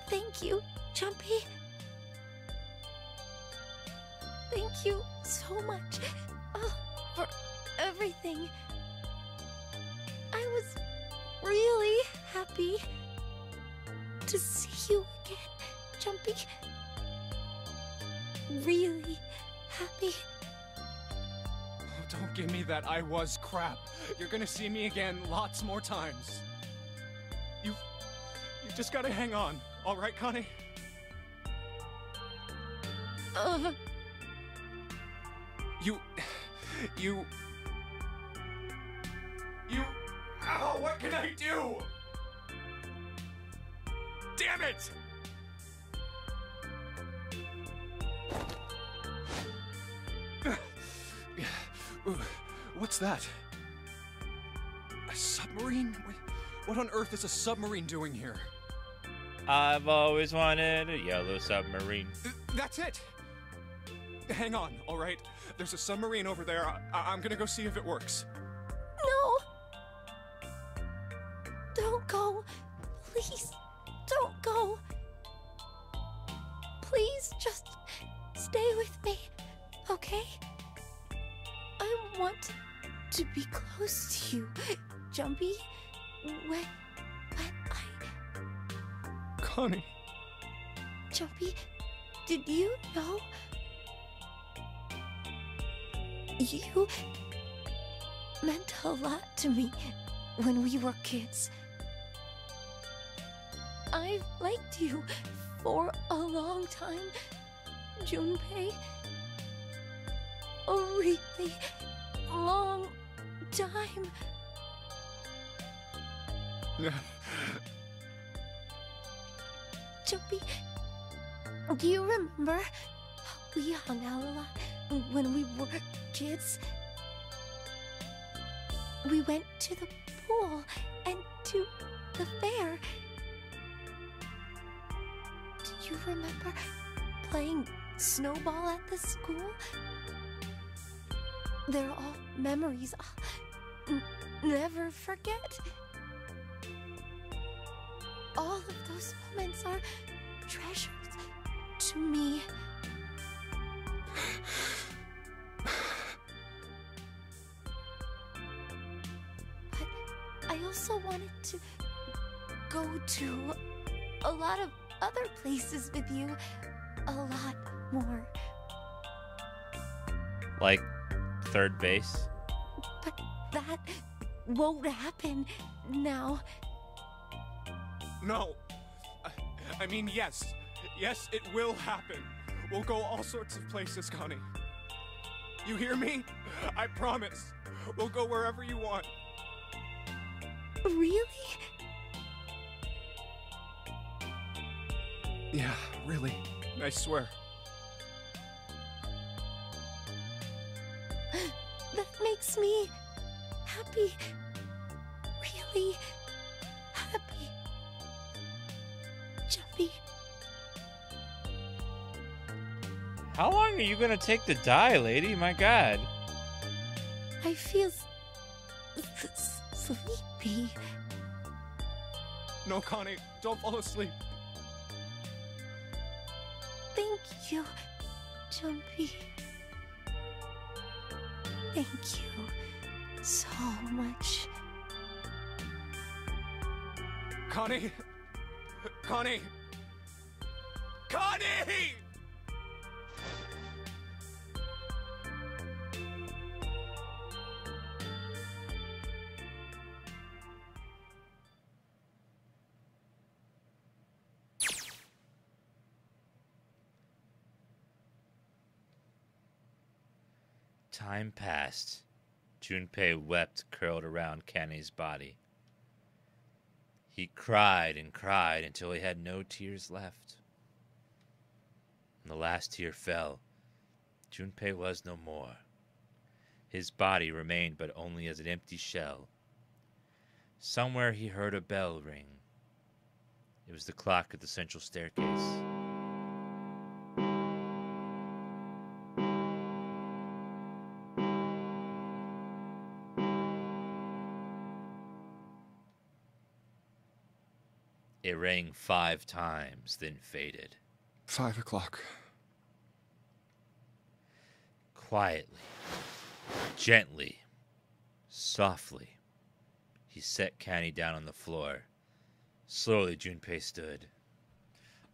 Speaker 6: Thank you, Jumpy. Thank you so much uh, for everything. I was really happy to see you again, Jumpy. really happy?
Speaker 2: Don't give me that I was crap. You're gonna see me again lots more times. You've. You just gotta hang on, alright, Kanny?
Speaker 6: Uh,
Speaker 2: You. You. You. Ow, what can I do? Damn it! What's that? A submarine? What on earth is a submarine doing here?
Speaker 1: I've always wanted a yellow submarine.
Speaker 2: Th- That's it! Hang on, alright? There's a submarine over there. I- I- I'm gonna go see if it works.
Speaker 6: no! Don't go. Please, kids. I've liked you for a long time, Junpei. A really long time. Jumpy, do you remember we hung out a lot when we were kids? We went to the pool to the fair. Do you remember playing snowball at the school? They're all memories I'll never forget. All of those moments are treasures to me. To go to a lot of other places with you. A lot more.
Speaker 1: Like third base.
Speaker 6: But that won't happen now.
Speaker 2: No. I, I mean, yes. Yes, it will happen. We'll go all sorts of places, Kanny. You hear me? I promise. We'll go wherever you want.
Speaker 6: Really?
Speaker 2: Yeah, really. I swear. *gasps*
Speaker 6: That makes me happy. Really happy. Jumpy.
Speaker 1: How long are you gonna take to die, lady? My god.
Speaker 6: I feel s-
Speaker 2: No, Kanny, don't fall asleep.
Speaker 6: Thank you, Jumpy. Thank you so much.
Speaker 2: Kanny! Kanny! Kanny!
Speaker 1: Time passed. Junpei wept curled around Kanny's body. He cried and cried until he had no tears left. When the last tear fell, Junpei was no more. His body remained but only as an empty shell. Somewhere he heard a bell ring. It was the clock at the central staircase. It rang five times, then faded.
Speaker 2: Five o'clock.
Speaker 1: Quietly, gently, softly, he set Kanny down on the floor. Slowly, Junpei stood.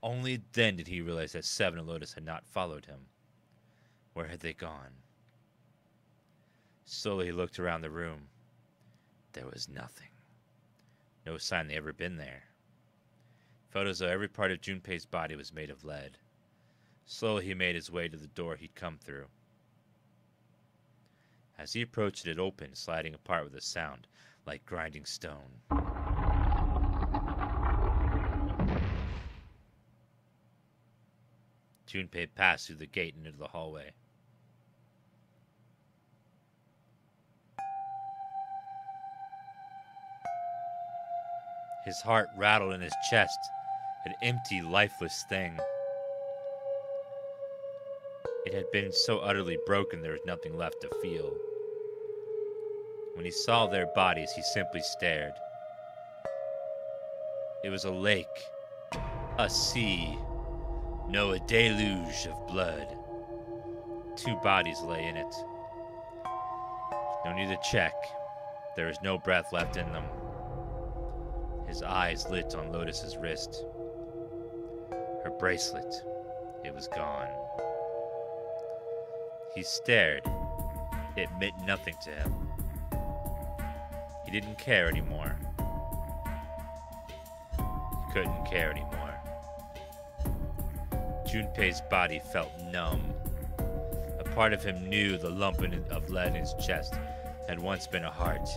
Speaker 1: Only then did he realize that Seven and Lotus had not followed him. Where had they gone? Slowly he looked around the room. There was nothing. No sign they ever been there. Felt as though every part of Junpei's body was made of lead. Slowly he made his way to the door he'd come through. As he approached it, it opened, sliding apart with a sound like grinding stone. Junpei passed through the gate and into the hallway. His heart rattled in his chest, an empty, lifeless thing. It had been so utterly broken there was nothing left to feel. When he saw their bodies, he simply stared. It was a lake, a sea, no, a deluge of blood. Two bodies lay in it. No need to check. There is no breath left in them. His eyes lit on Lotus's wrist. Bracelet, it was gone. He stared. It meant nothing to him. He didn't care anymore. He couldn't care anymore. Junpei's body felt numb. A part of him knew the lump of lead in his chest had once been a heart.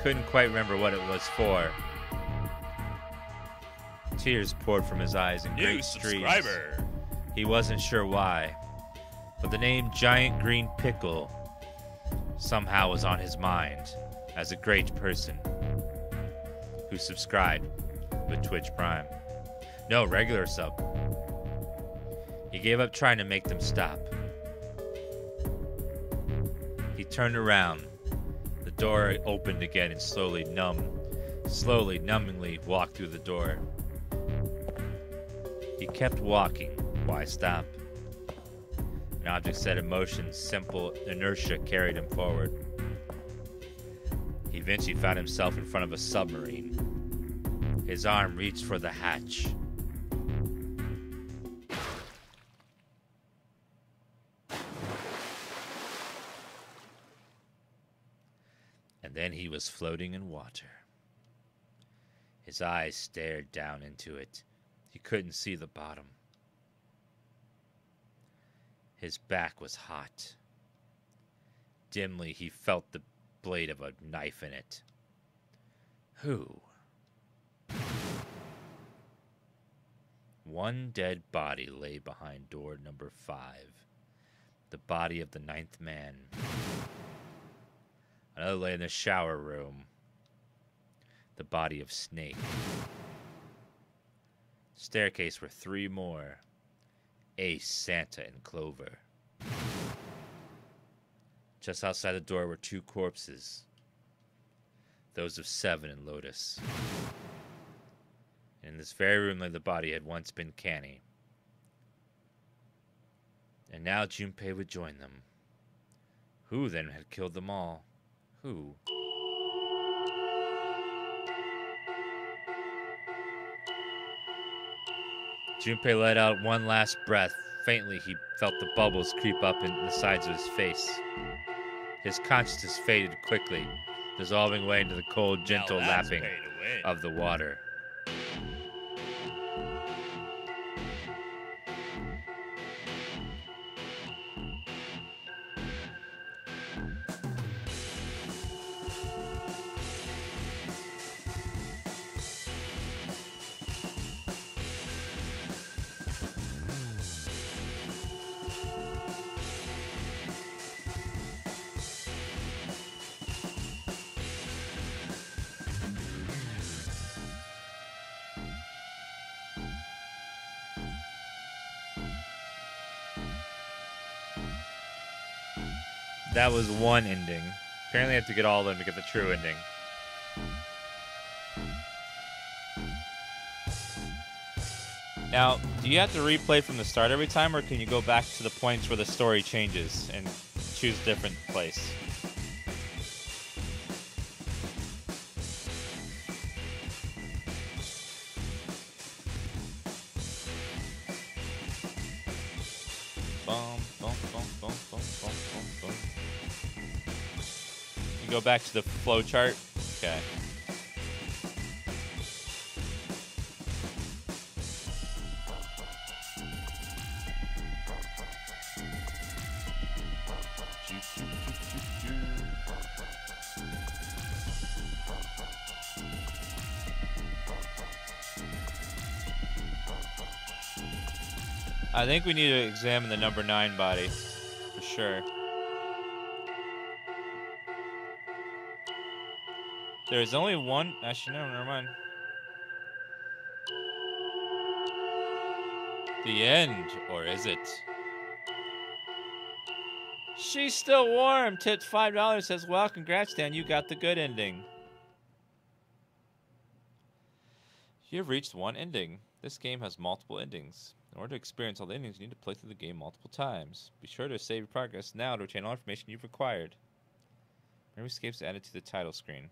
Speaker 1: Couldn't quite remember what it was for. Tears poured from his eyes in
Speaker 7: New
Speaker 1: great streams.
Speaker 7: subscriber.
Speaker 1: He wasn't sure why, but the name Giant Green Pickle somehow was on his mind as a great person who subscribed with Twitch Prime. No, regular sub. He gave up trying to make them stop. He turned around. The door opened again and slowly numb, slowly, numbingly walked through the door. He kept walking. Why stop? An object set in motion, simple inertia carried him forward. He eventually found himself in front of a submarine. His arm reached for the hatch. And then he was floating in water. His eyes stared down into it. He couldn't see the bottom. His back was hot. Dimly, he felt the blade of a knife in it. Who? One dead body lay behind door number five. The body of the ninth man. Another lay in the shower room. The body of Snake. Staircase were three more Ace, Santa, and Clover. Just outside the door were two corpses those of Seven and Lotus. In this very room lay the body had once been Kanny. And now Junpei would join them. Who then had killed them all? Who? Junpei let out one last breath. Faintly, he felt the bubbles creep up in the sides of his face. His consciousness faded quickly, dissolving away into the cold, gentle lapping
Speaker 7: pay to win.
Speaker 1: of the water. Was one ending. Apparently, I have to get all of them to get the true ending. Now, do you have to replay from the start every time, or can you go back to the points where the story changes and choose a different place? Back to the flow chart. Okay. I think we need to examine the number nine body for sure. There's only one. Actually, no, never mind. The end, or is it? She's still warm. Five dollars. Says, "Well, congrats, Dan. You got the good ending." You have reached one ending. This game has multiple endings. In order to experience all the endings, you need to play through the game multiple times. Be sure to save your progress now to retain all information you've acquired. Memory escapes added to the title screen.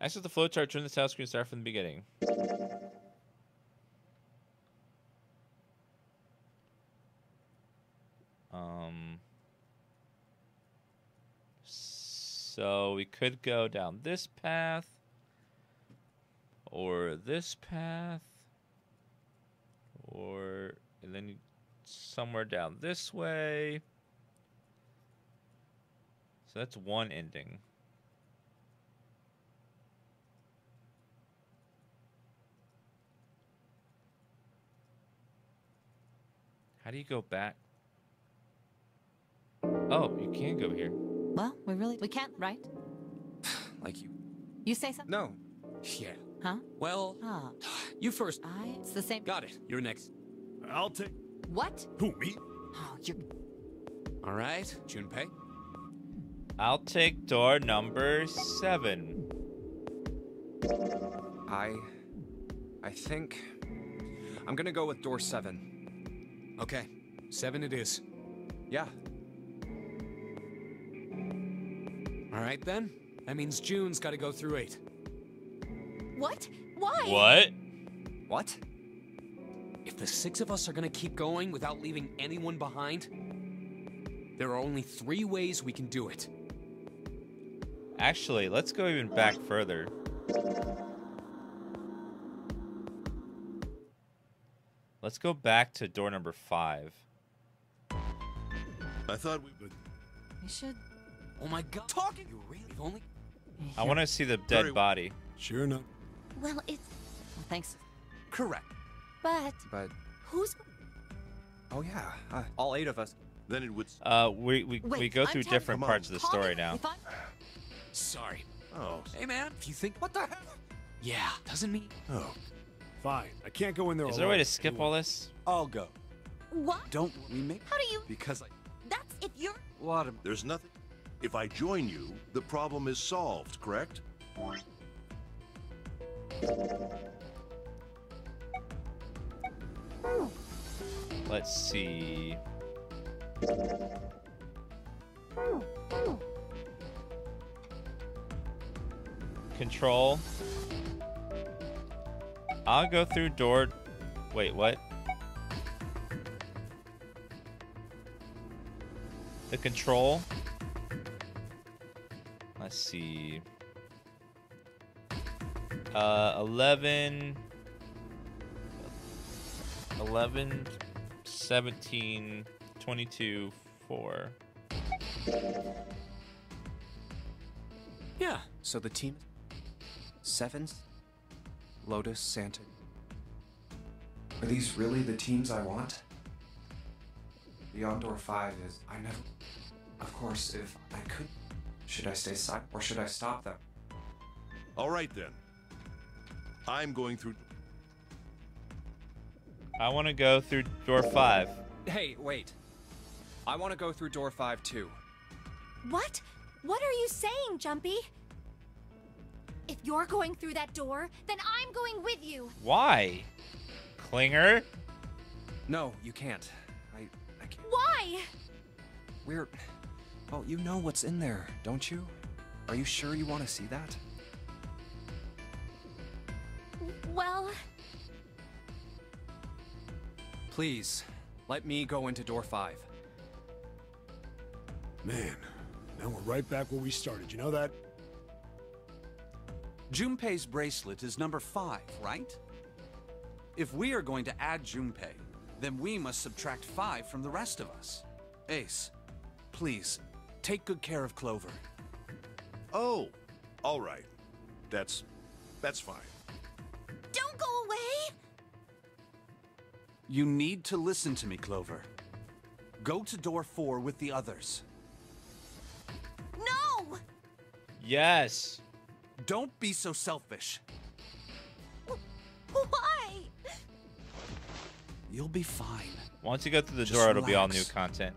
Speaker 1: Access the flowchart, turn the title screen, start from the beginning. Um, so we could go down this path or this path or and then somewhere down this way. So that's one ending. How do you go back? Oh, you can go here.
Speaker 3: Well, we really we can't, right? *sighs*
Speaker 7: Like you.
Speaker 3: You say something?
Speaker 7: No. Yeah.
Speaker 3: Huh?
Speaker 7: Well,
Speaker 3: Ah,
Speaker 7: you first.
Speaker 3: I. It's the same.
Speaker 7: Got it. You're next.
Speaker 4: I'll take.
Speaker 3: What?
Speaker 4: Who, me?
Speaker 3: Oh, you're.
Speaker 7: All right, Junpei.
Speaker 1: I'll take door number seven.
Speaker 8: I. I think. I'm gonna go with door seven.
Speaker 7: Okay, seven it is.
Speaker 8: Yeah.
Speaker 7: All right then. That means June's got to go through eight.
Speaker 6: What? Why?
Speaker 1: What?
Speaker 8: What?
Speaker 7: If the six of us are gonna keep going without leaving anyone behind, there are only three ways we can do it.
Speaker 1: Actually, let's go even back further. Let's go back to door number five.
Speaker 4: I thought we would.
Speaker 3: We should.
Speaker 7: Oh my god. Talking? You really? Only.
Speaker 1: I want to see the
Speaker 4: Very-
Speaker 1: dead body.
Speaker 4: Sure enough.
Speaker 6: Well, it's.
Speaker 3: Well, thanks.
Speaker 7: Correct.
Speaker 6: But
Speaker 8: But.
Speaker 6: who's.
Speaker 8: Oh, yeah. Uh, all eight of us.
Speaker 9: Then it would.
Speaker 1: Uh, we we,
Speaker 3: Wait,
Speaker 1: we go
Speaker 3: I'm
Speaker 1: through different
Speaker 9: Come on.
Speaker 1: parts of the
Speaker 3: Call me
Speaker 1: story now.
Speaker 7: Sorry.
Speaker 9: Oh.
Speaker 7: Hey man, if you think. What the hell? Yeah, doesn't mean.
Speaker 9: Oh.
Speaker 4: Fine. I can't go in there
Speaker 1: Is there a way to skip all this?
Speaker 10: I'll go.
Speaker 6: What?
Speaker 10: Don't we make
Speaker 6: How do you.
Speaker 10: because I
Speaker 6: That's if you're.
Speaker 10: a lot of
Speaker 9: There's nothing. If I join you, the problem is solved, correct?
Speaker 1: Let's see. Control. I'll go through door. Wait, what? The control. Let's see. Uh, 11. 11, 17, 22, 4.
Speaker 7: Yeah.
Speaker 8: So the team. Sevens? Lotus, Santa. Are these really the teams I want? Beyond Door 5 is. I never. Of course, if I could. Should I stay silent or should I stop them?
Speaker 9: All right then. I'm going through.
Speaker 1: I want to go through door 5.
Speaker 8: Hey, wait. I want to go through Door 5 too.
Speaker 6: What? What are you saying, Jumpy? If you're going through that door, then I'm going with you.
Speaker 1: Why? Klinger?
Speaker 8: No, you can't. I. I can't.
Speaker 6: Why?
Speaker 8: We're. Well, you know what's in there, don't you? Are you sure you want to see that?
Speaker 6: Well,
Speaker 2: Please, let me go into door five.
Speaker 4: Man, now we're right back where we started. You know that?
Speaker 10: Junpei's bracelet is number five, right? If we are going to add Junpei, then we must subtract five from the rest of us. Ace, please, take good care of Clover.
Speaker 9: Oh, all right. That's that's fine.
Speaker 10: You need to listen to me, Clover. Go to door four with the others.
Speaker 6: No!
Speaker 1: Yes.
Speaker 10: Don't be so selfish.
Speaker 6: Why?
Speaker 10: You'll be fine.
Speaker 1: Once you go through the
Speaker 10: Just
Speaker 1: door, it'll be all new content.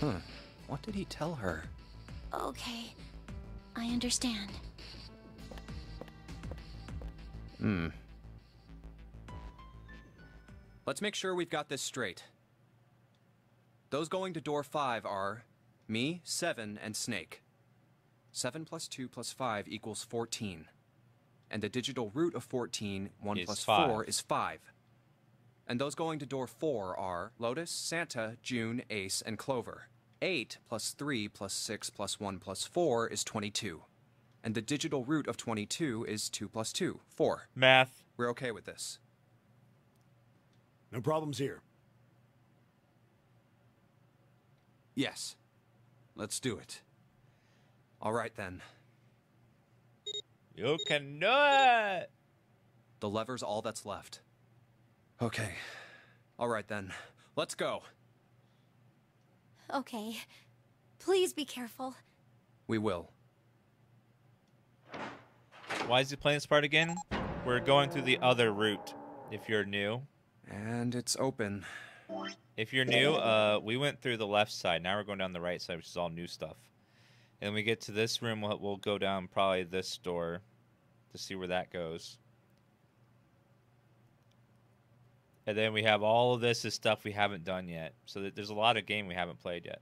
Speaker 2: Huh. What did he tell her?
Speaker 6: Okay, I understand.
Speaker 2: Hmm. Let's make sure we've got this straight. Those going to door 5 are me, 7, and Snake. 7 plus 2 plus 5 equals 14. And the digital root of 14, 1 plus
Speaker 1: five.
Speaker 2: 4 is 5. And those going to door 4 are Lotus, Santa, June, Ace, and Clover. 8 plus 3 plus 6 plus 1 plus 4 is 22. And the digital root of 22 is 2 plus 2, 4.
Speaker 1: Math.
Speaker 2: We're okay with this.
Speaker 4: No problems here.
Speaker 10: Yes. Let's do it.
Speaker 2: All right then.
Speaker 1: You can do it.
Speaker 2: The lever's all that's left. Okay. All right then. Let's go.
Speaker 6: Okay. Please be careful.
Speaker 2: We will.
Speaker 1: Why is he playing this part again? We're going through the other route. If you're new,
Speaker 2: And it's open.
Speaker 1: if you're new, uh, we went through the left side. Now we're going down the right side, which is all new stuff. And we get to this room, we'll, we'll go down probably this door to see where that goes. And then we have all of this is stuff we haven't done yet. So that there's a lot of game we haven't played yet.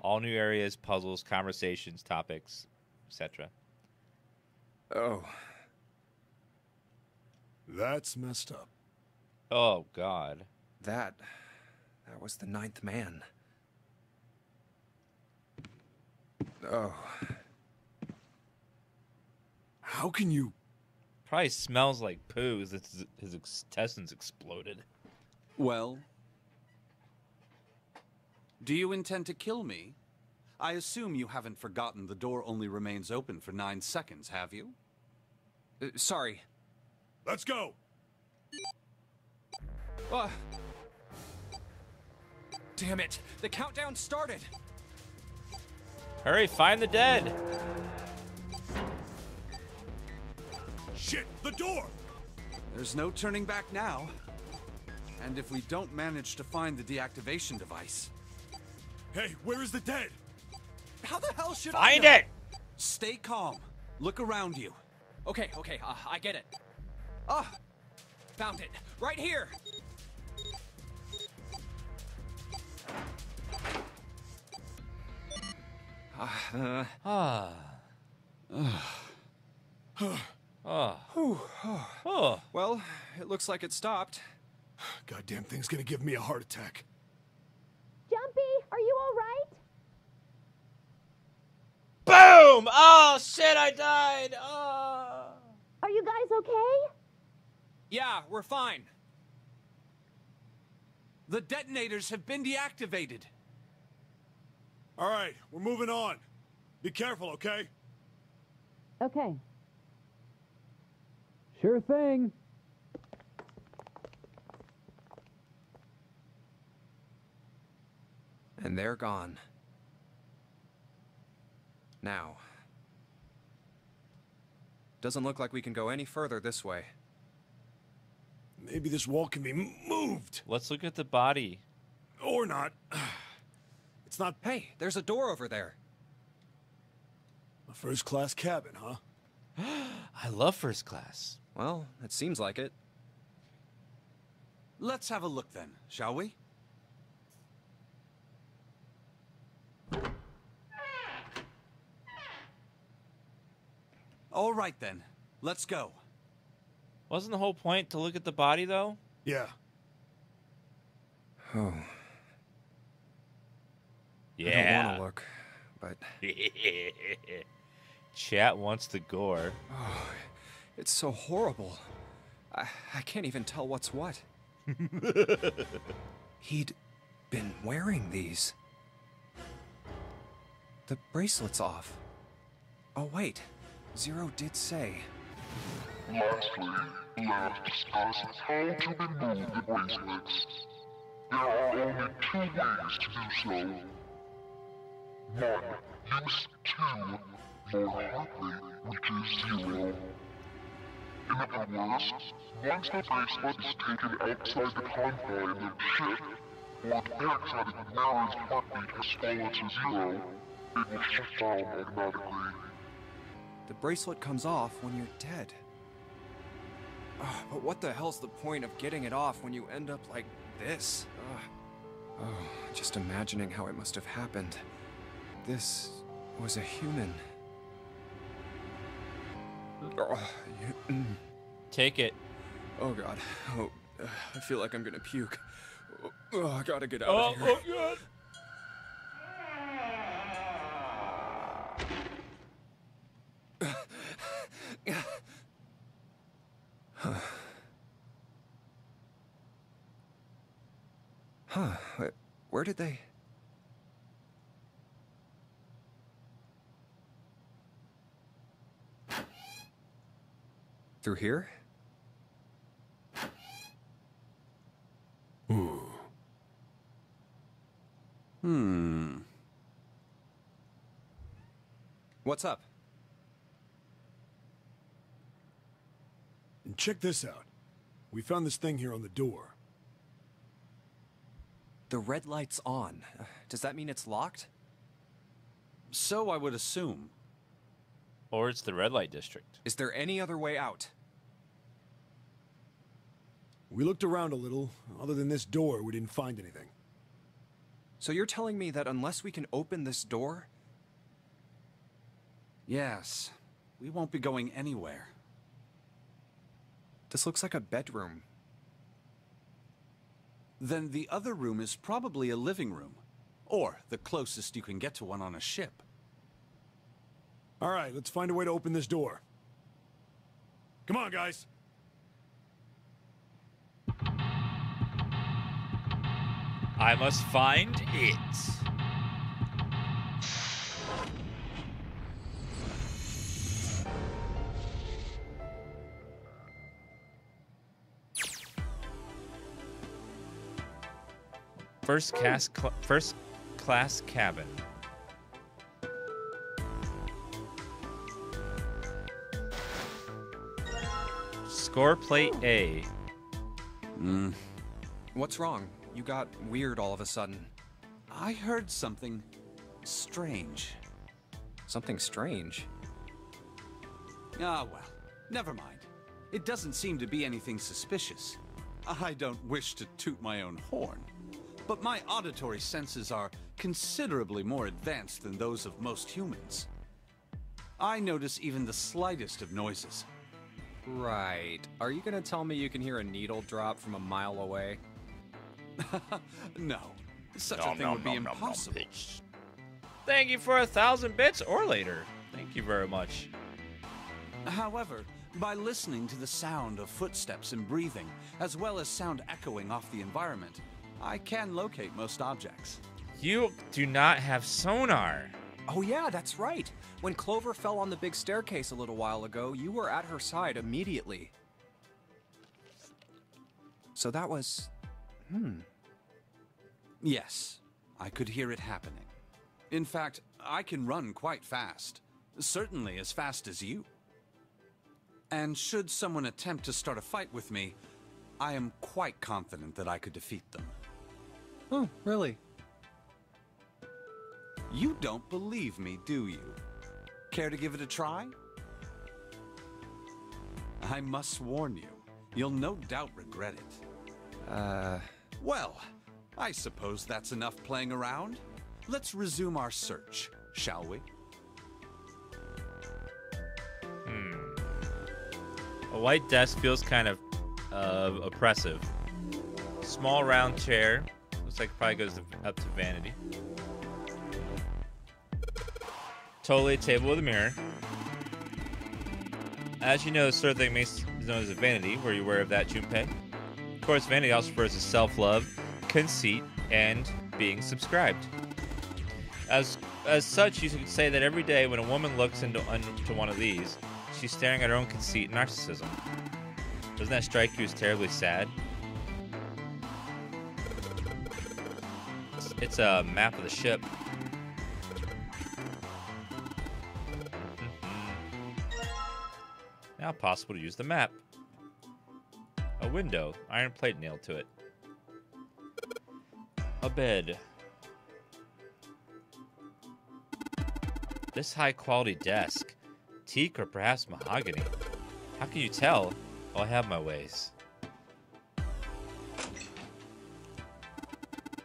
Speaker 1: All new areas, puzzles, conversations, topics, etc.
Speaker 2: Oh.
Speaker 4: That's messed up.
Speaker 1: Oh God.
Speaker 2: That. That was the ninth man. Oh.
Speaker 4: How can you?
Speaker 1: Probably smells like poo. His, his intestines exploded.
Speaker 10: Well? Do you intend to kill me? I assume you haven't forgotten the door only remains open for nine seconds, have you?
Speaker 2: Uh, sorry.
Speaker 4: Let's go.
Speaker 2: Ah. Damn it. The countdown started.
Speaker 1: Hurry, find the dead.
Speaker 4: Shit! The door.
Speaker 10: There's no turning back now. And if we don't manage to find the deactivation device,
Speaker 4: Hey, where is the dead?
Speaker 10: how the hell should I
Speaker 1: Find it.
Speaker 10: Stay calm. Look around you.
Speaker 2: Okay, okay, uh, I get it. Ah! Found it. Right here! Uh,
Speaker 1: Ah. oh. Oh.
Speaker 2: well, it looks like it stopped.
Speaker 4: Goddamn thing's gonna give me a heart attack.
Speaker 6: Jumpy, are you alright?
Speaker 1: Boom! Oh shit! I died. Oh.
Speaker 6: Are you guys okay?
Speaker 2: Yeah, we're fine.
Speaker 10: The detonators have been deactivated.
Speaker 4: All right, we're moving on. Be careful, okay?
Speaker 3: Okay.
Speaker 11: Sure thing.
Speaker 2: And they're gone. Now. Doesn't look like we can go any further this way.
Speaker 4: Maybe this wall can be moved.
Speaker 1: Let's look at the body.
Speaker 4: Or not. *sighs* It's not
Speaker 2: Hey, there's a door over there.
Speaker 4: a first class cabin, huh? *gasps*
Speaker 1: I love first class.
Speaker 2: Well, it seems like it.
Speaker 10: Let's have a look then, shall we? All right then, let's go.
Speaker 1: Wasn't the whole point to look at the body, though?
Speaker 4: Yeah.
Speaker 2: Oh, Yeah. I don't want to look, but *laughs*
Speaker 1: Chat wants the gore.
Speaker 2: oh, it's so horrible. I, I can't even tell what's what. *laughs* He'd been wearing these. The bracelet's off. Oh, wait. Zero did say.
Speaker 12: Lastly, let us discuss how to remove the bracelets. There are only two ways to do so. One, use two, more hardly, which is zero. In other words, once the bracelet is taken outside the confine of the ship, or it detects that the wearer's heartbeat has fallen to zero, it will shut down automatically.
Speaker 2: The bracelet comes off when you're dead. But what the hell's the point of getting it off when you end up like this? Ugh. Oh, just imagining how it must have happened. This was a human. Mm.
Speaker 1: Take it.
Speaker 2: oh god. Oh, uh, I feel like I'm gonna puke. Oh, I gotta get out
Speaker 1: Oh,
Speaker 2: of here.
Speaker 1: oh god.
Speaker 2: Huh? Where did they? Through here? Ooh. Hmm. What's up?
Speaker 4: And check this out. We found this thing here on the door.
Speaker 2: The red light's on. Does that mean it's locked?
Speaker 10: So I would assume.
Speaker 1: Or it's the red light district.
Speaker 2: Is there any other way out?
Speaker 4: We looked around a little. Other than this door, we didn't find anything.
Speaker 2: So you're telling me that unless we can open this door,
Speaker 10: Yes. We won't be going anywhere.
Speaker 2: this looks like a bedroom.
Speaker 10: Then the other room is probably a living room. Or the closest you can get to one on a ship.
Speaker 4: All right, let's find a way to open this door. Come on, guys.
Speaker 1: I must find it. First class, cl- first class cabin. Score plate A.
Speaker 10: Hmm.
Speaker 2: What's wrong? You got weird all of a sudden.
Speaker 10: I heard something strange.
Speaker 2: Something strange.
Speaker 10: Ah, well, never mind. It doesn't seem to be anything suspicious. I don't wish to toot my own horn, but my auditory senses are considerably more advanced than those of most humans. I notice even the slightest of noises.
Speaker 2: Right. Are you gonna tell me you can hear a needle drop from a mile away? *laughs*
Speaker 10: no, such a thing would be impossible.
Speaker 1: Thank you for a thousand bits or later. Thank you very much.
Speaker 10: However, by listening to the sound of footsteps and breathing, as well as sound echoing off the environment, I can locate most objects.
Speaker 1: You do not have sonar.
Speaker 2: Oh, yeah, that's right. When Clover fell on the big staircase a little while ago, you were at her side immediately. So that was. Hmm.
Speaker 10: Yes, I could hear it happening. In fact, I can run quite fast. Certainly as fast as you. And should someone attempt to start a fight with me, I am quite confident that I could defeat them.
Speaker 2: Oh, really?
Speaker 10: You don't believe me, do you? Care to give it a try? I must warn you, you'll no doubt regret it.
Speaker 2: Uh.
Speaker 10: Well, I suppose that's enough playing around. Let's resume our search, shall we?
Speaker 1: Hmm. A white desk feels kind of uh, oppressive. Small round chair. Looks like it probably goes to, up to vanity. Totally a table with a mirror. As you know, this sort of thing is known as a vanity. Were you aware of that, Junpei? Of course, vanity also refers to self-love, conceit, and being subscribed. As as such, you could say that every day when a woman looks into, into one of these, she's staring at her own conceit and narcissism. Doesn't that strike you as terribly sad? It's, a map of the ship. Mm-hmm. Now possible to use the map. A window, iron plate nailed to it. A bed. This high quality desk. Teak or perhaps mahogany. How can you tell? I have my ways.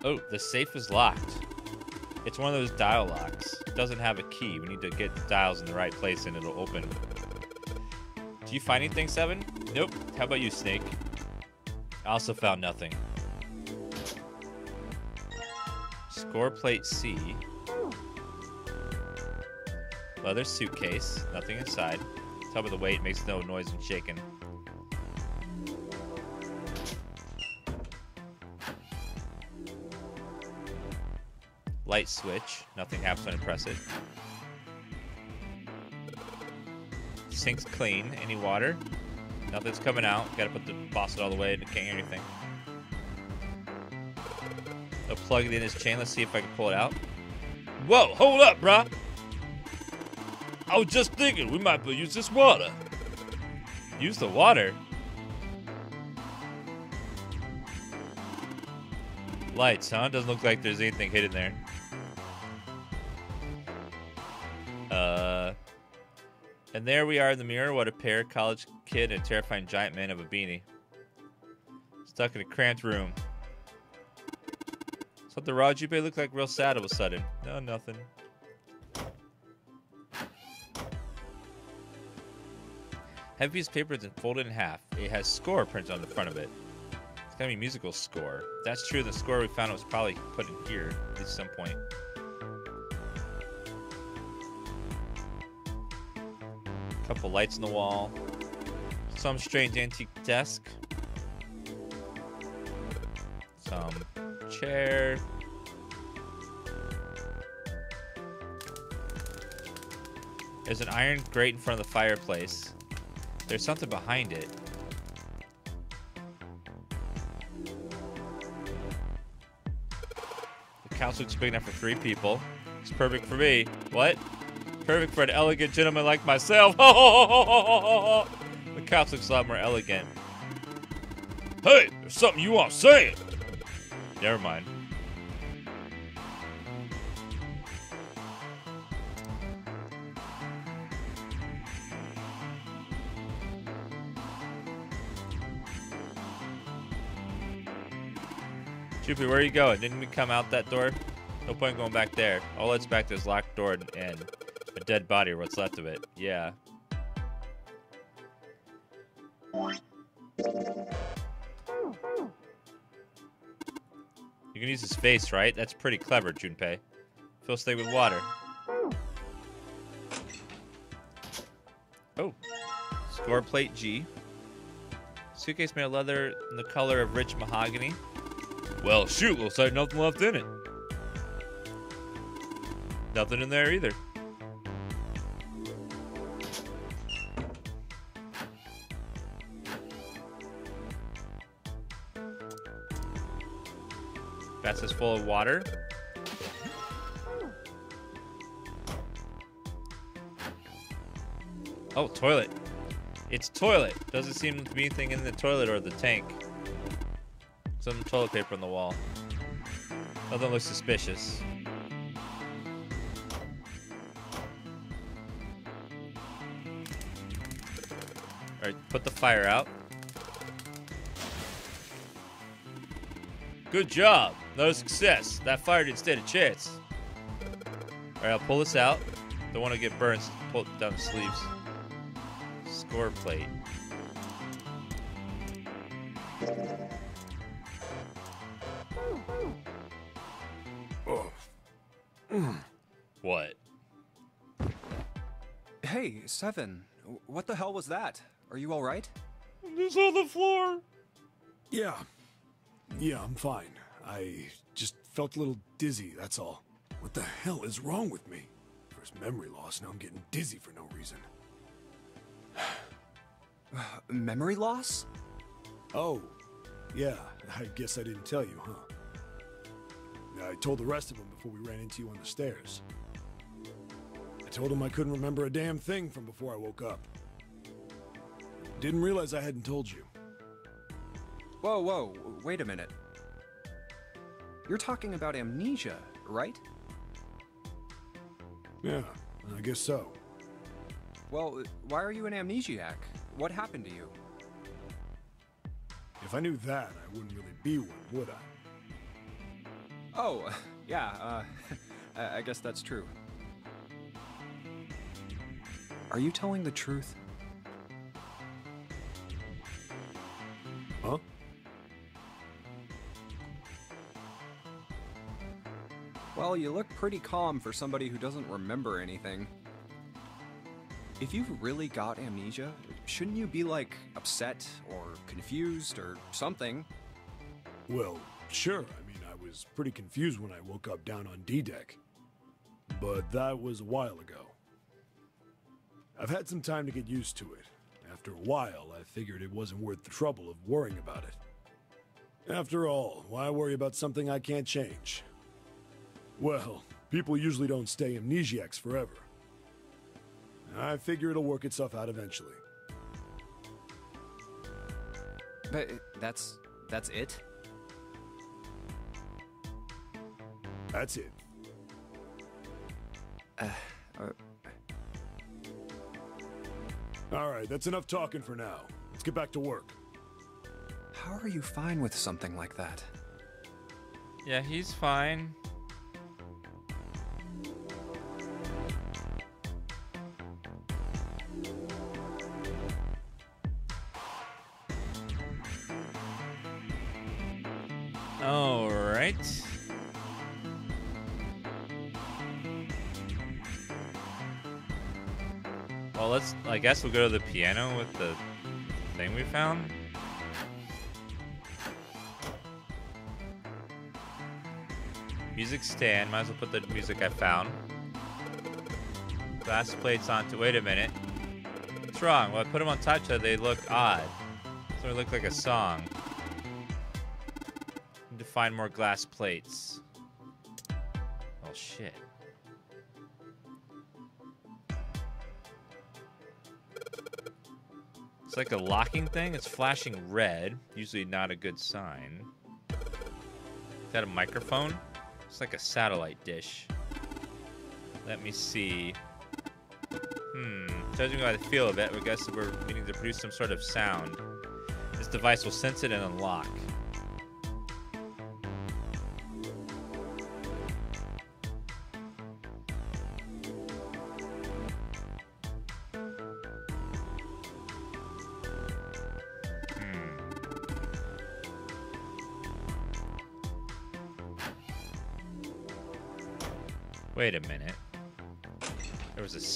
Speaker 1: Oh, the safe is locked. It's one of those dial locks. It doesn't have a key. We need to get the dials in the right place and it'll open. Do you find anything, Seven? Nope. How about you, Snake? I also found nothing. Score plate C. Leather suitcase. Nothing inside. Top of the weight makes no noise when shaken. Light switch. Nothing half so impressive. Sink's clean. Any water? Nothing's coming out. Gotta put the faucet all the way. Can't hear anything. I'll plug it in his chain. Let's see if I can pull it out. Whoa, hold up, bruh. I was just thinking we might use this water. Use the water? Lights, huh? Doesn't look like there's anything hidden there. And there we are in the mirror. What a pair. College kid and a terrifying giant man of a beanie. Stuck in a cramped room. Something raw Junpei looked like real sad all of a sudden. No, nothing. Heavy piece of paper is folded in half. It has score printed on the front of it. It's gonna be musical score. That's true. The score we found was probably put in here at some point. Couple lights in the wall. Some strange antique desk. Some chair. There's an iron grate in front of the fireplace. There's something behind it. The couch looks big enough for three people. It's perfect for me. What? Perfect for an elegant gentleman like myself. *laughs* the couch looks a lot more elegant. Hey, there's something you want saying. Never mind. Joopy, where are you going? Didn't we come out that door? No point going back there. All that's back to this locked door and a dead body or what's left of it. Yeah. You can use his face, right? That's pretty clever, Junpei. Fill stay with water. Oh. Score plate G. Suitcase made of leather in the color of rich mahogany. Well, shoot, looks like nothing left in it. Nothing in there either. That's just full of water. Oh, toilet. It's toilet. Doesn't seem to be anything in the toilet or the tank. Some toilet paper on the wall. Nothing looks suspicious. Alright, put the fire out. Good job. No success. That fire didn't stand a chance. All right, I'll pull this out. Don't want to get burnt. Pull it down the sleeves. Score plate. What?
Speaker 2: Hey, Seven. What the hell was that? Are you alright?
Speaker 1: I'm just on the floor.
Speaker 4: Yeah. Yeah, I'm fine. I just felt a little dizzy, that's all. What the hell is wrong with me? First memory loss, now I'm getting dizzy for no reason. *sighs*
Speaker 2: Memory loss?
Speaker 4: Oh, yeah, I guess I didn't tell you, huh? I told the rest of them before we ran into you on the stairs. I told them I couldn't remember a damn thing from before I woke up. Didn't realize I hadn't told you.
Speaker 2: Whoa, whoa, wait a minute. You're talking about amnesia, right?
Speaker 4: Yeah, I guess so.
Speaker 2: Well, why are you an amnesiac? What happened to you?
Speaker 4: If I knew that, I wouldn't really be one, would I?
Speaker 2: Oh, *laughs* yeah, uh, *laughs* I I guess that's true. Are you telling the truth? Well, you look pretty calm for somebody who doesn't remember anything. If you've really got amnesia, shouldn't you be like upset or confused or something?
Speaker 4: Well, sure. I mean, I was pretty confused when I woke up down on D deck. But that was a while ago. I've had some time to get used to it. After a while, I figured it wasn't worth the trouble of worrying about it. After all, why worry about something I can't change? Well, people usually don't stay amnesiacs forever. I figure it'll work itself out eventually.
Speaker 2: But that's that's it?
Speaker 4: That's it.
Speaker 2: Uh, uh,
Speaker 4: All right, that's enough talking for now. Let's get back to work.
Speaker 2: how are you fine with something like that?
Speaker 1: Yeah, he's fine. I guess we'll go to the piano with the thing we found. Music stand. Might as well put the music I found. Glass plates onto. Wait a minute. What's wrong? Well, I put them on top so they look odd. So they look like a song. Need to find more glass plates. Oh shit. It's like a locking thing. It's flashing red. Usually not a good sign. Is that a microphone? It's like a satellite dish. Let me see. Hmm. Judging by the feel of it, I guess we're needing to produce some sort of sound. This device will sense it and unlock.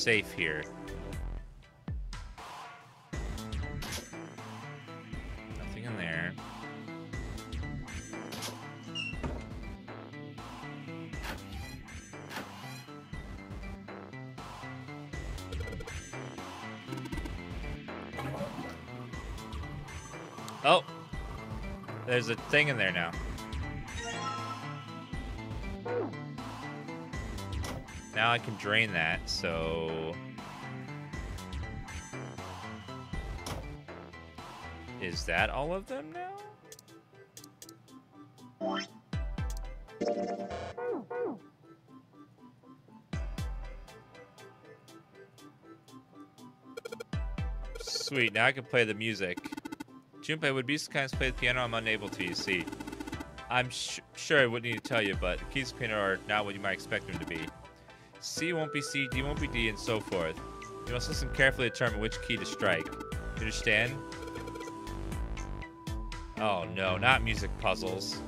Speaker 1: Safe here. Nothing in there. Oh! There's a thing in there now. Now I can drain that, so... Is that all of them now? Sweet, now I can play the music. Junpei would be so kind to play the piano, I'm unable to, you see. I'm sure I wouldn't need to tell you, but keys piano are not what you might expect them to be. C won't be C, D won't be D, and so forth. You must listen carefully to determine which key to strike. You understand? Oh no, not music puzzles.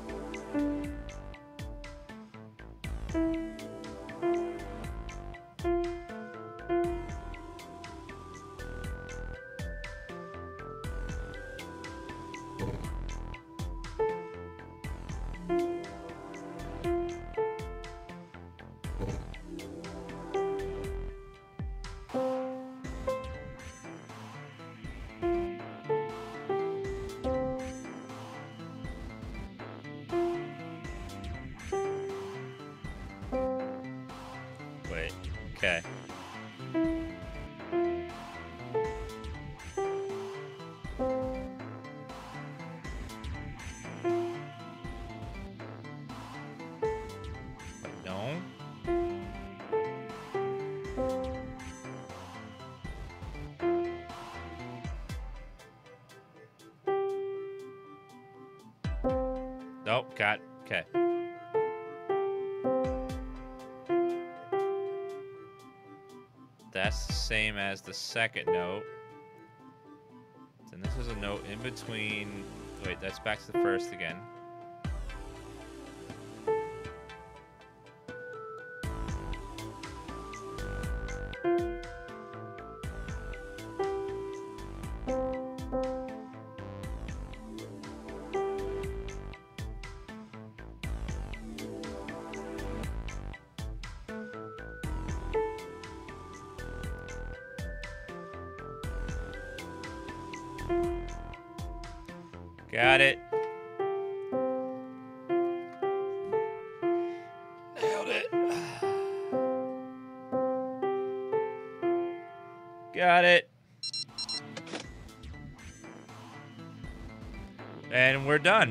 Speaker 1: As the second note. Then this is a note in between. Wait, that's back to the first again.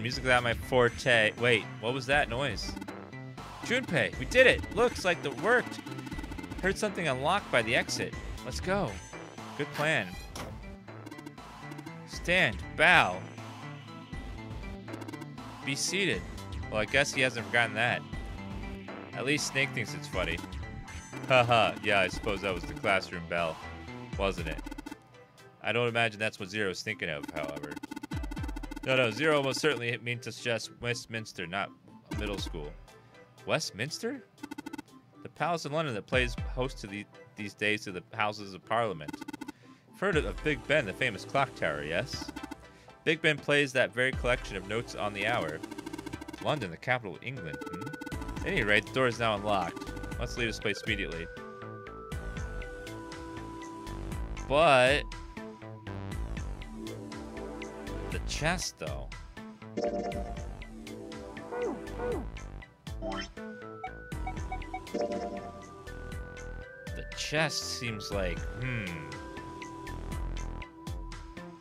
Speaker 1: Music's not my forte. Wait, what was that noise? Junpei, we did it. Looks like it worked. Heard something unlocked by the exit. Let's go. Good plan. Stand, bow. Be seated. Well, I guess he hasn't forgotten that. At least Snake thinks it's funny. Haha, *laughs* yeah, I suppose that was the classroom bell, wasn't it? I don't imagine that's what Zero's thinking of, however. No, no, Zero most certainly means to suggest Westminster, not middle school. Westminster? The palace in London that plays host to the, these days to the Houses of Parliament. You've heard of Big Ben, the famous clock tower, yes? Big Ben plays that very collection of notes on the hour. London, the capital of England. Hmm? At any rate, the door is now unlocked. Let's leave this place immediately. But chest, though. The chest seems like, hmm.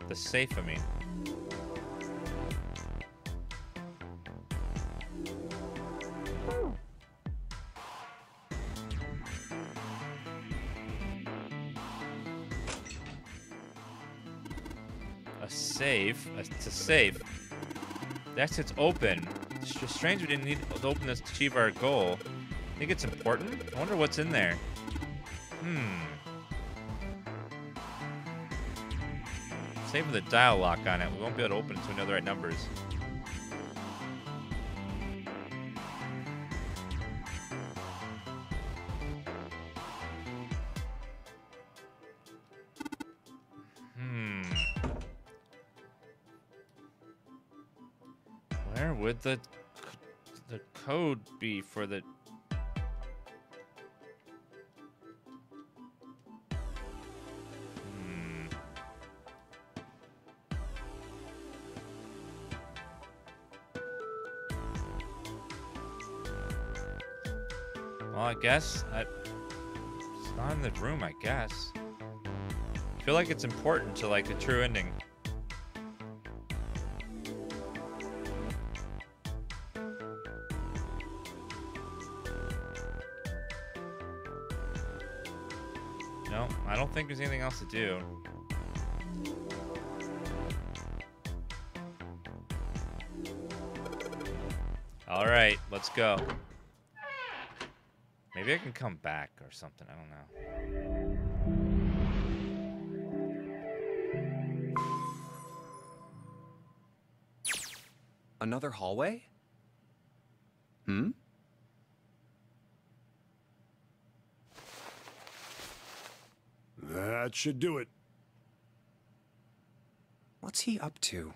Speaker 1: The safe, I mean. A safe. The exit's open. It's strange we didn't need to open this to achieve our goal. I Think it's important? I wonder what's in there. Hmm. Save with a dial lock on it. We won't be able to open it know the right numbers. Code be for the Hmm. Well, I guess I, it's not in the room. I guess. I feel like it's important to like the true ending. Think there's anything else to do. All right, let's go. Maybe I can come back or something. I don't know.
Speaker 8: Another hallway? Hmm?
Speaker 4: That should do it.
Speaker 8: What's he up to?